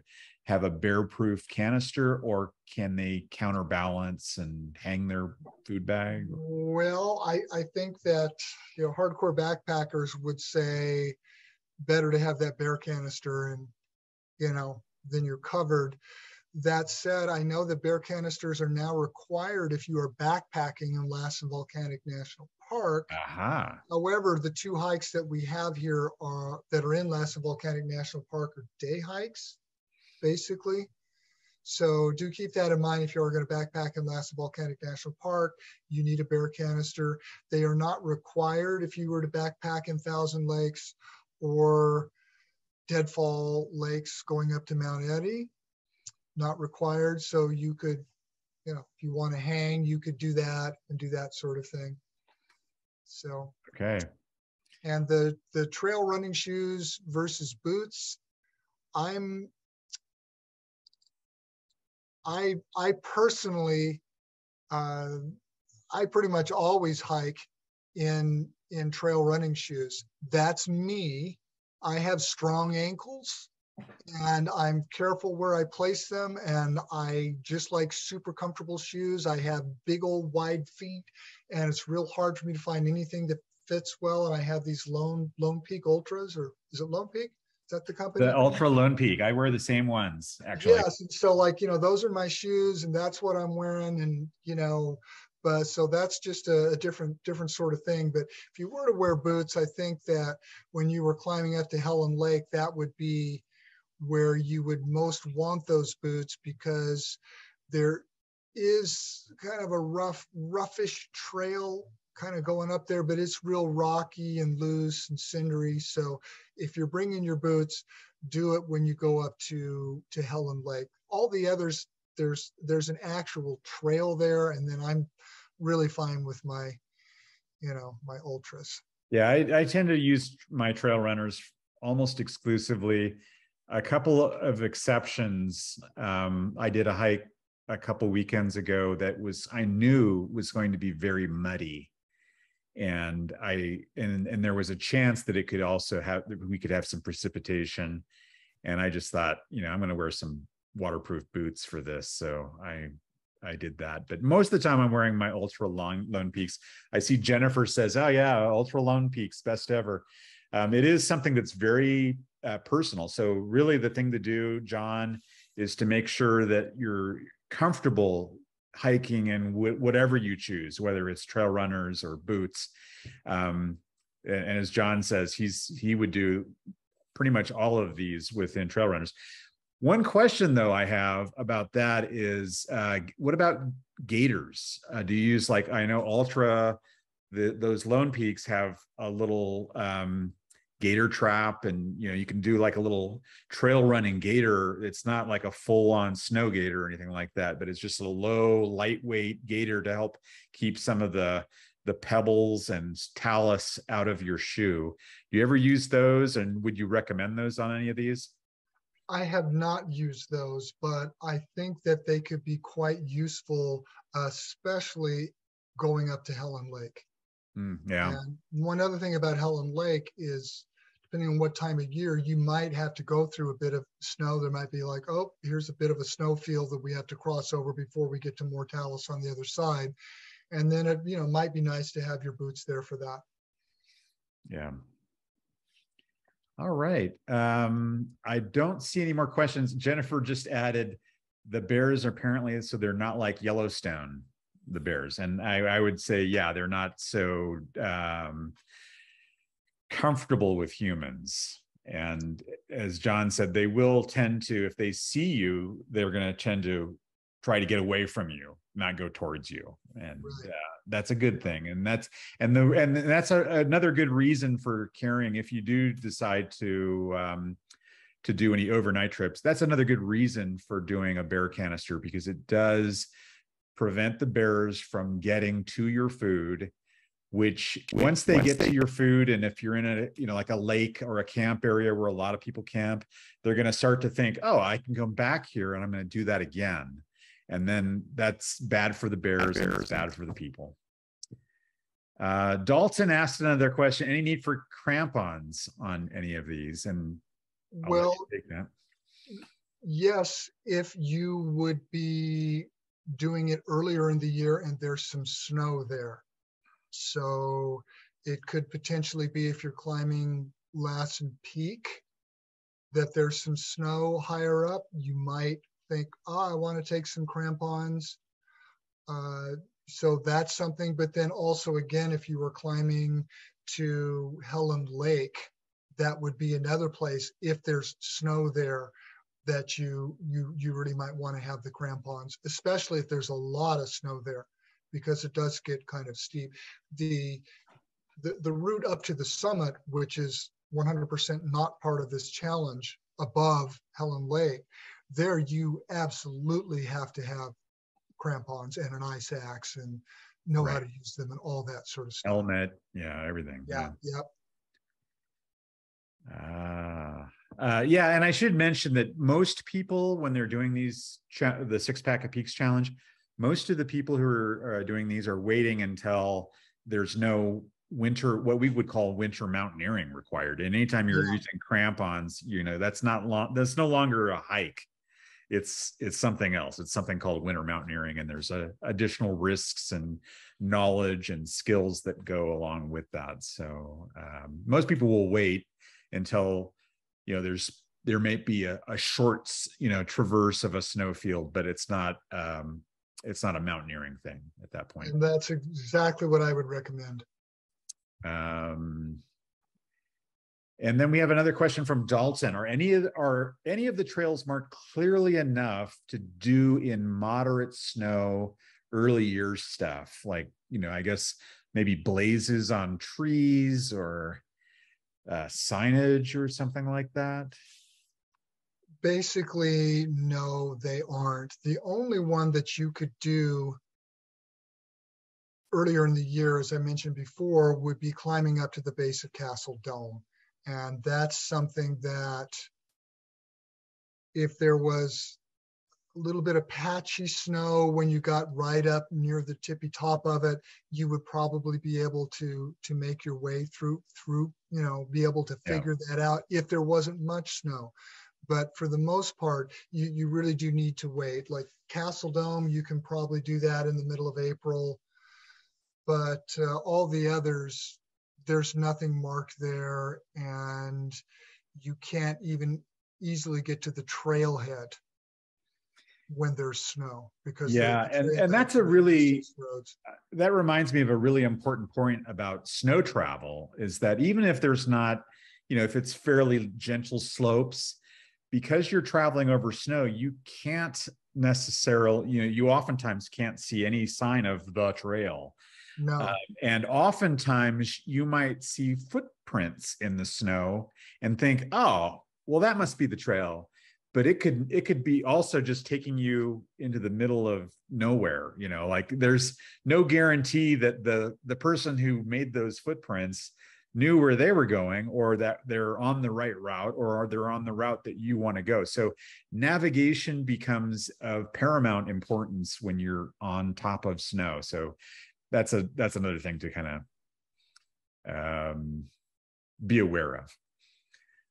have a bear-proof canister or can they counterbalance and hang their food bag? Well, I, I think that you know hardcore backpackers would say better to have that bear canister and you know then you're covered. That said, I know that bear canisters are now required if you are backpacking in Lassen Volcanic National Park. Uh-huh. However, the two hikes that we have here are that are in Lassen Volcanic National Park are day hikes, basically. So do keep that in mind if you are going to backpack in Lassen Volcanic National Park. You need a bear canister. They are not required if you were to backpack in Thousand Lakes or Deadfall Lakes going up to Mount Eddy. Not required. So you could, you know, if you want to hang, you could do that and do that sort of thing. So okay. And the the trail running shoes versus boots, I'm I I personally uh, I pretty much always hike in in trail running shoes. That's me. I have strong ankles and I'm careful where I place them and I just like super comfortable shoes. I have big old wide feet and it's real hard for me to find anything that fits well and I have these Lone Lone Peak Altras or is it Lone Peak? That the company? The Altra Lone Peak. I wear the same ones actually. Yes. And so like, you know, those are my shoes and that's what I'm wearing. And, you know, but so that's just a, a, different different sort of thing. But if you were to wear boots, I think that when you were climbing up to Helen Lake, that would be where you would most want those boots because there is kind of a rough, roughish trail kind of going up there, but it's real rocky and loose and cindery. So if you're bringing your boots, do it when you go up to to Helen Lake. All the others, there's there's an actual trail there, and then I'm really fine with my, you know, my Altras. Yeah, I, I tend to use my trail runners almost exclusively. A couple of exceptions. Um, I did a hike a couple weekends ago that was I knew was going to be very muddy and I and and there was a chance that it could also have we could have some precipitation, and I just thought, you know, I'm going to wear some waterproof boots for this, so I I did that. But most of the time, I'm wearing my Altra long Lone Peaks. I see Jennifer says, "Oh yeah, Altra Lone Peaks, best ever." Um, it is something that's very uh, personal. So really, the thing to do, John, is to make sure that you're comfortable hiking and w- whatever you choose, whether it's trail runners or boots. Um, and, and, as John says, he's he would do pretty much all of these within trail runners. One question though I have about that is, uh, what about gaiters? Uh, do you use like I know Altra? The, those Lone Peaks have a little um, gaiter trap and you know you can do like a little trail running gaiter it's not like a full on snow gaiter or anything like that but it's just a low lightweight gaiter to help keep some of the the pebbles and talus out of your shoe do you ever use those and would you recommend those on any of these I have not used those, but I think that they could be quite useful, especially going up to Helen Lake. Mm, yeah. And one other thing about Helen Lake is depending on what time of year, you might have to go through a bit of snow. There might be like, oh, here's a bit of a snow field that we have to cross over before we get to More Talus on the other side. And then it, you know, might be nice to have your boots there for that. Yeah. All right. Um, I don't see any more questions. Jennifer just added the bears are apparently so they're not like Yellowstone, the bears. And I, I would say, yeah, they're not so um, comfortable with humans. And as john said they will tend to if they see you they're going to tend to try to get away from you not go towards you. And uh, that's a good thing. And that's and the and that's a, another good reason for carrying if you do decide to um to do any overnight trips. That's another good reason for doing a bear canister because it does prevent the bears from getting to your food which once they once get they, to your food and if you're in a you know like a lake or a camp area where a lot of people camp they're going to start to think oh i can come back here and i'm going to do that again. And then that's bad for the bears, bears. and it's bad for the people. Uh, dalton asked another question. Any need for crampons on any of these? And I'll well yes if you would be doing it earlier in the year and there's some snow there so it could potentially be if you're climbing Lassen Peak, that there's some snow higher up, you might think, oh, I want to take some crampons. Uh, so that's something. But then also, again, if you were climbing to Helen Lake, that would be another place if there's snow there that you you you really might want to have the crampons, especially if there's a lot of snow there, because it does get kind of steep. The the, the route up to the summit, which is 100% not part of this challenge above Helen Lake, there you absolutely have to have crampons and an ice axe and know right. how to use them and all that sort of stuff. Helmet, yeah, everything. Yeah, yeah. yep. Uh, uh, yeah, and I should mention that most people, when they're doing these, cha- the six pack of peaks challenge, most of the people who are uh, doing these are waiting until there's no winter, what we would call winter mountaineering required. And anytime you're yeah. using crampons, you know that's not long. That's no longer a hike. It's it's something else. It's something called winter mountaineering, and there's a, additional risks and knowledge and skills that go along with that. So um, most people will wait until you know there's there may be a, a short you know traverse of a snowfield but it's not um it's not a mountaineering thing at that point and that's exactly what i would recommend um and then we have another question from Dalton. Are any of are any of the trails marked clearly enough to do in moderate snow early year stuff? Like, you know, I guess maybe blazes on trees or uh, signage or something like that? Basically, no, they aren't. The only one that you could do earlier in the year, as I mentioned before, would be climbing up to the base of Castle Dome. And that's something that if there was a little bit of patchy snow when you got right up near the tippy top of it you would probably be able to to make your way through through you know be able to figure yeah. that out if there wasn't much snow but for the most part you you really do need to wait. Like castle dome you can probably do that in the middle of april but uh, all the others there's nothing marked there and you can't even easily get to the trailhead when there's snow because yeah and, and that's a really that reminds me of a really important point about snow travel is that even if there's not you know if it's fairly gentle slopes because you're traveling over snow you can't necessarily you know you oftentimes can't see any sign of the trail no. Uh, and oftentimes you might see footprints in the snow and think oh well that must be the trail but it could it could be also just taking you into the middle of nowhere you know like there's no guarantee that the the person who made those footprints knew where they were going or that they're on the right route or are they're on the route that you want to go so navigation becomes of paramount importance when you're on top of snow so that's a that's another thing to kind of um, be aware of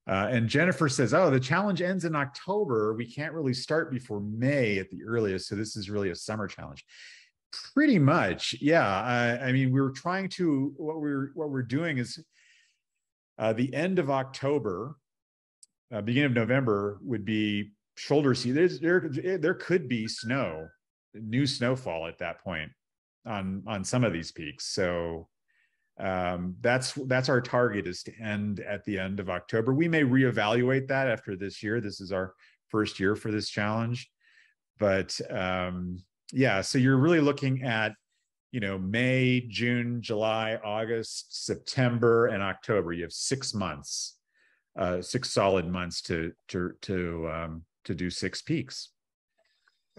uh, and Jennifer says, "Oh, the challenge ends in October. We can't really start before May at the earliest. So this is really a summer challenge." Pretty much, yeah. I, I mean, we were trying to what we're what we're doing is uh, the end of October, uh, beginning of November would be shoulder season. There's, there there could be snow, new snowfall at that point on on some of these peaks. So um, that's that's our target is to end at the end of October. We may reevaluate that after this year. This is our first year for this challenge, but um, yeah. So you're really looking at you know May, June, July, August, September, and October. You have six months, uh, six solid months to to to um, to do six peaks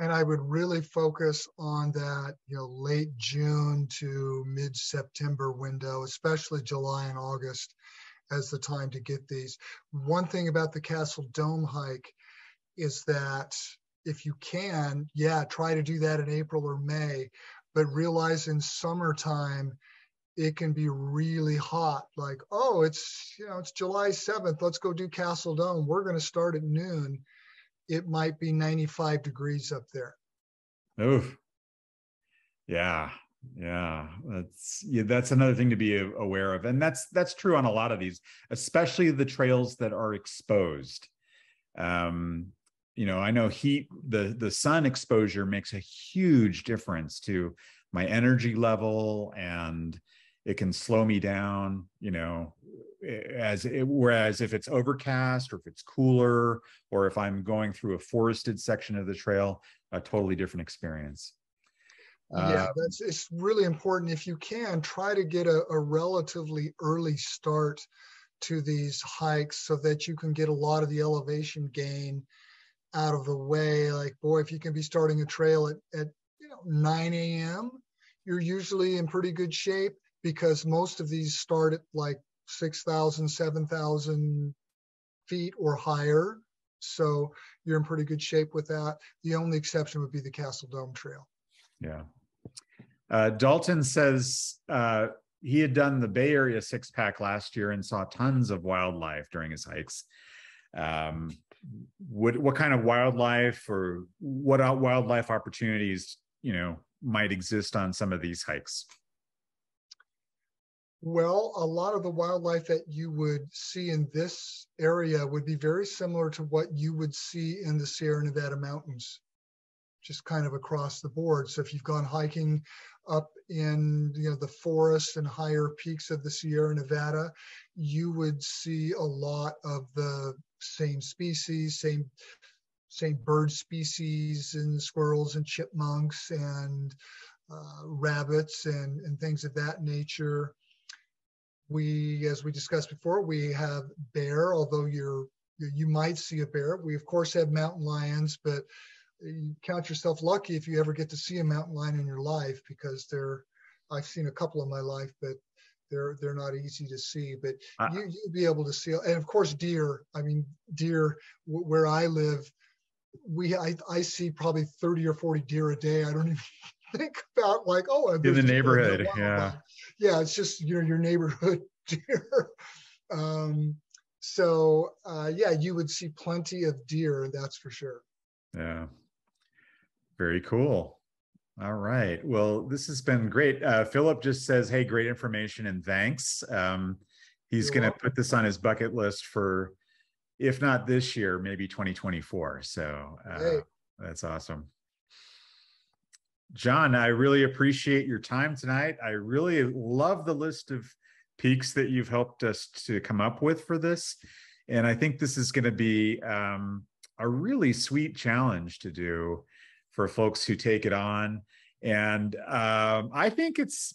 and I would really focus on that, you know, late June to mid September window, especially July and August as the time to get these. One thing about the Castle Dome hike is that if you can, yeah, try to do that in April or May, but realize in summertime, it can be really hot. Like, oh, it's, you know, it's July 7th. Let's go do Castle Dome. We're going to start at noon it might be 95 degrees up there. Oof. Yeah. Yeah. That's yeah, that's another thing to be aware of. And that's that's true on a lot of these, especially the trails that are exposed. Um, you know, I know heat, the the sun exposure makes a huge difference to my energy level and it can slow me down, you know, as it, whereas if it's overcast or if it's cooler or if I'm going through a forested section of the trail, a totally different experience. yeah, uh, that's it's really important. If you can, try to get a, a relatively early start to these hikes so that you can get a lot of the elevation gain out of the way. Like, boy, if you can be starting a trail at, at you know 9 a.m., you're usually in pretty good shape because most of these start at like 6,000, 7,000 feet or higher. So you're in pretty good shape with that. The only exception would be the Castle Dome Trail. Yeah. Uh, Dalton says uh, he had done the Bay Area six pack last year and saw tons of wildlife during his hikes. Um, what what kind of wildlife or what wildlife opportunities you know might exist on some of these hikes? Well, a lot of the wildlife that you would see in this area would be very similar to what you would see in the Sierra Nevada mountains, just kind of across the board. So if you've gone hiking up in you know the forest and higher peaks of the Sierra Nevada, you would see a lot of the same species, same same bird species and squirrels and chipmunks and uh, rabbits and, and things of that nature. We, as we discussed before, we have bear, although you're, you might see a bear. We of course have mountain lions, but you count yourself lucky if you ever get to see a mountain lion in your life because they're, I've seen a couple in my life, but they're they're not easy to see. But uh, you you'll be able to see, and of course deer. I mean deer where I live, we I, I see probably 30 or 40 deer a day. I don't even think about like oh in the neighborhood. Yeah, yeah. It's just you know your neighborhood deer. Um, so uh, yeah, you would see plenty of deer. That's for sure. Yeah. Very cool. All right. Well, this has been great. Uh, Philip just says, "Hey, great information and thanks." Um, he's going to put this on his bucket list for if not this year, maybe 2024. So uh, hey. that's awesome. John, I really appreciate your time tonight. I really love the list of peaks that you've helped us to come up with for this. And I think this is going to be um, a really sweet challenge to do for folks who take it on. And um, I think it's,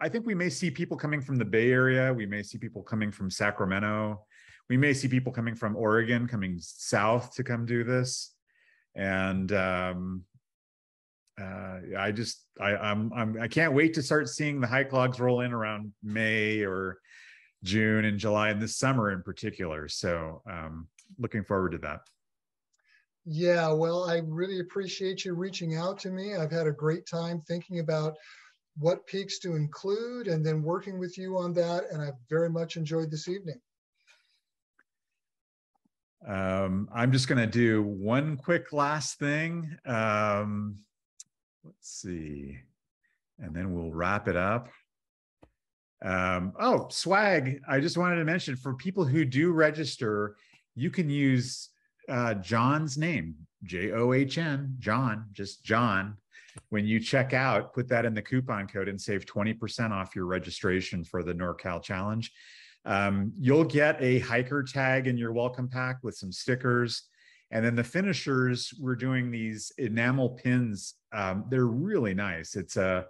I think we may see people coming from the Bay Area. We may see people coming from Sacramento we may see people coming from Oregon coming south to come do this, and um, uh, I just I I'm, I'm I can't wait to start seeing the hike logs roll in around May or June and July and this summer in particular. So um, looking forward to that. Yeah, well, I really appreciate you reaching out to me. I've had a great time thinking about what peaks to include and then working with you on that. And I've very much enjoyed this evening. Um, I'm just going to do one quick last thing. Um, let's see. And then we'll wrap it up. Um, oh, swag. I just wanted to mention for people who do register, you can use uh, John's name, J O H N, John, just John. When you check out, put that in the coupon code and save 20% off your registration for the NorCal Challenge. Um, you'll get a hiker tag in your welcome pack with some stickers. And then the finishers, we're doing these enamel pins. Um, they're really nice. It's a,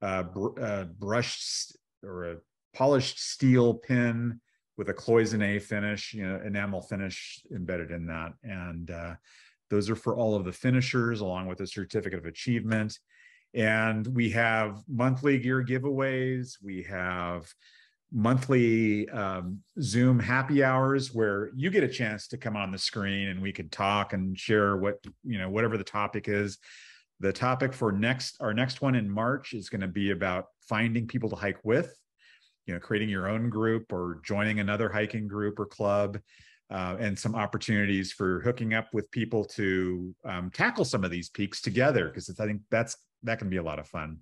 a, br- a, brushed or a polished steel pin with a cloisonne finish, you know, enamel finish embedded in that. And uh, those are for all of the finishers, along with a certificate of achievement. And we have monthly gear giveaways. We have monthly um, Zoom happy hours where you get a chance to come on the screen and we could talk and share what, you know, whatever the topic is. The topic for next, our next one in March is going to be about finding people to hike with, you know, creating your own group or joining another hiking group or club. Uh, and some opportunities for hooking up with people to um, tackle some of these peaks together because I think that's that can be a lot of fun.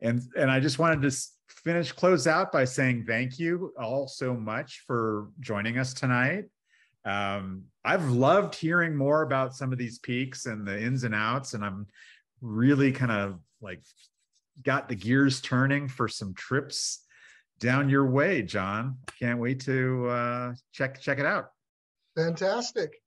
And and I just wanted to finish close out by saying thank you all so much for joining us tonight. Um, I've loved hearing more about some of these peaks and the ins and outs, and I'm really kind of like got the gears turning for some trips down your way, John. Can't wait to uh, check check it out. Fantastic.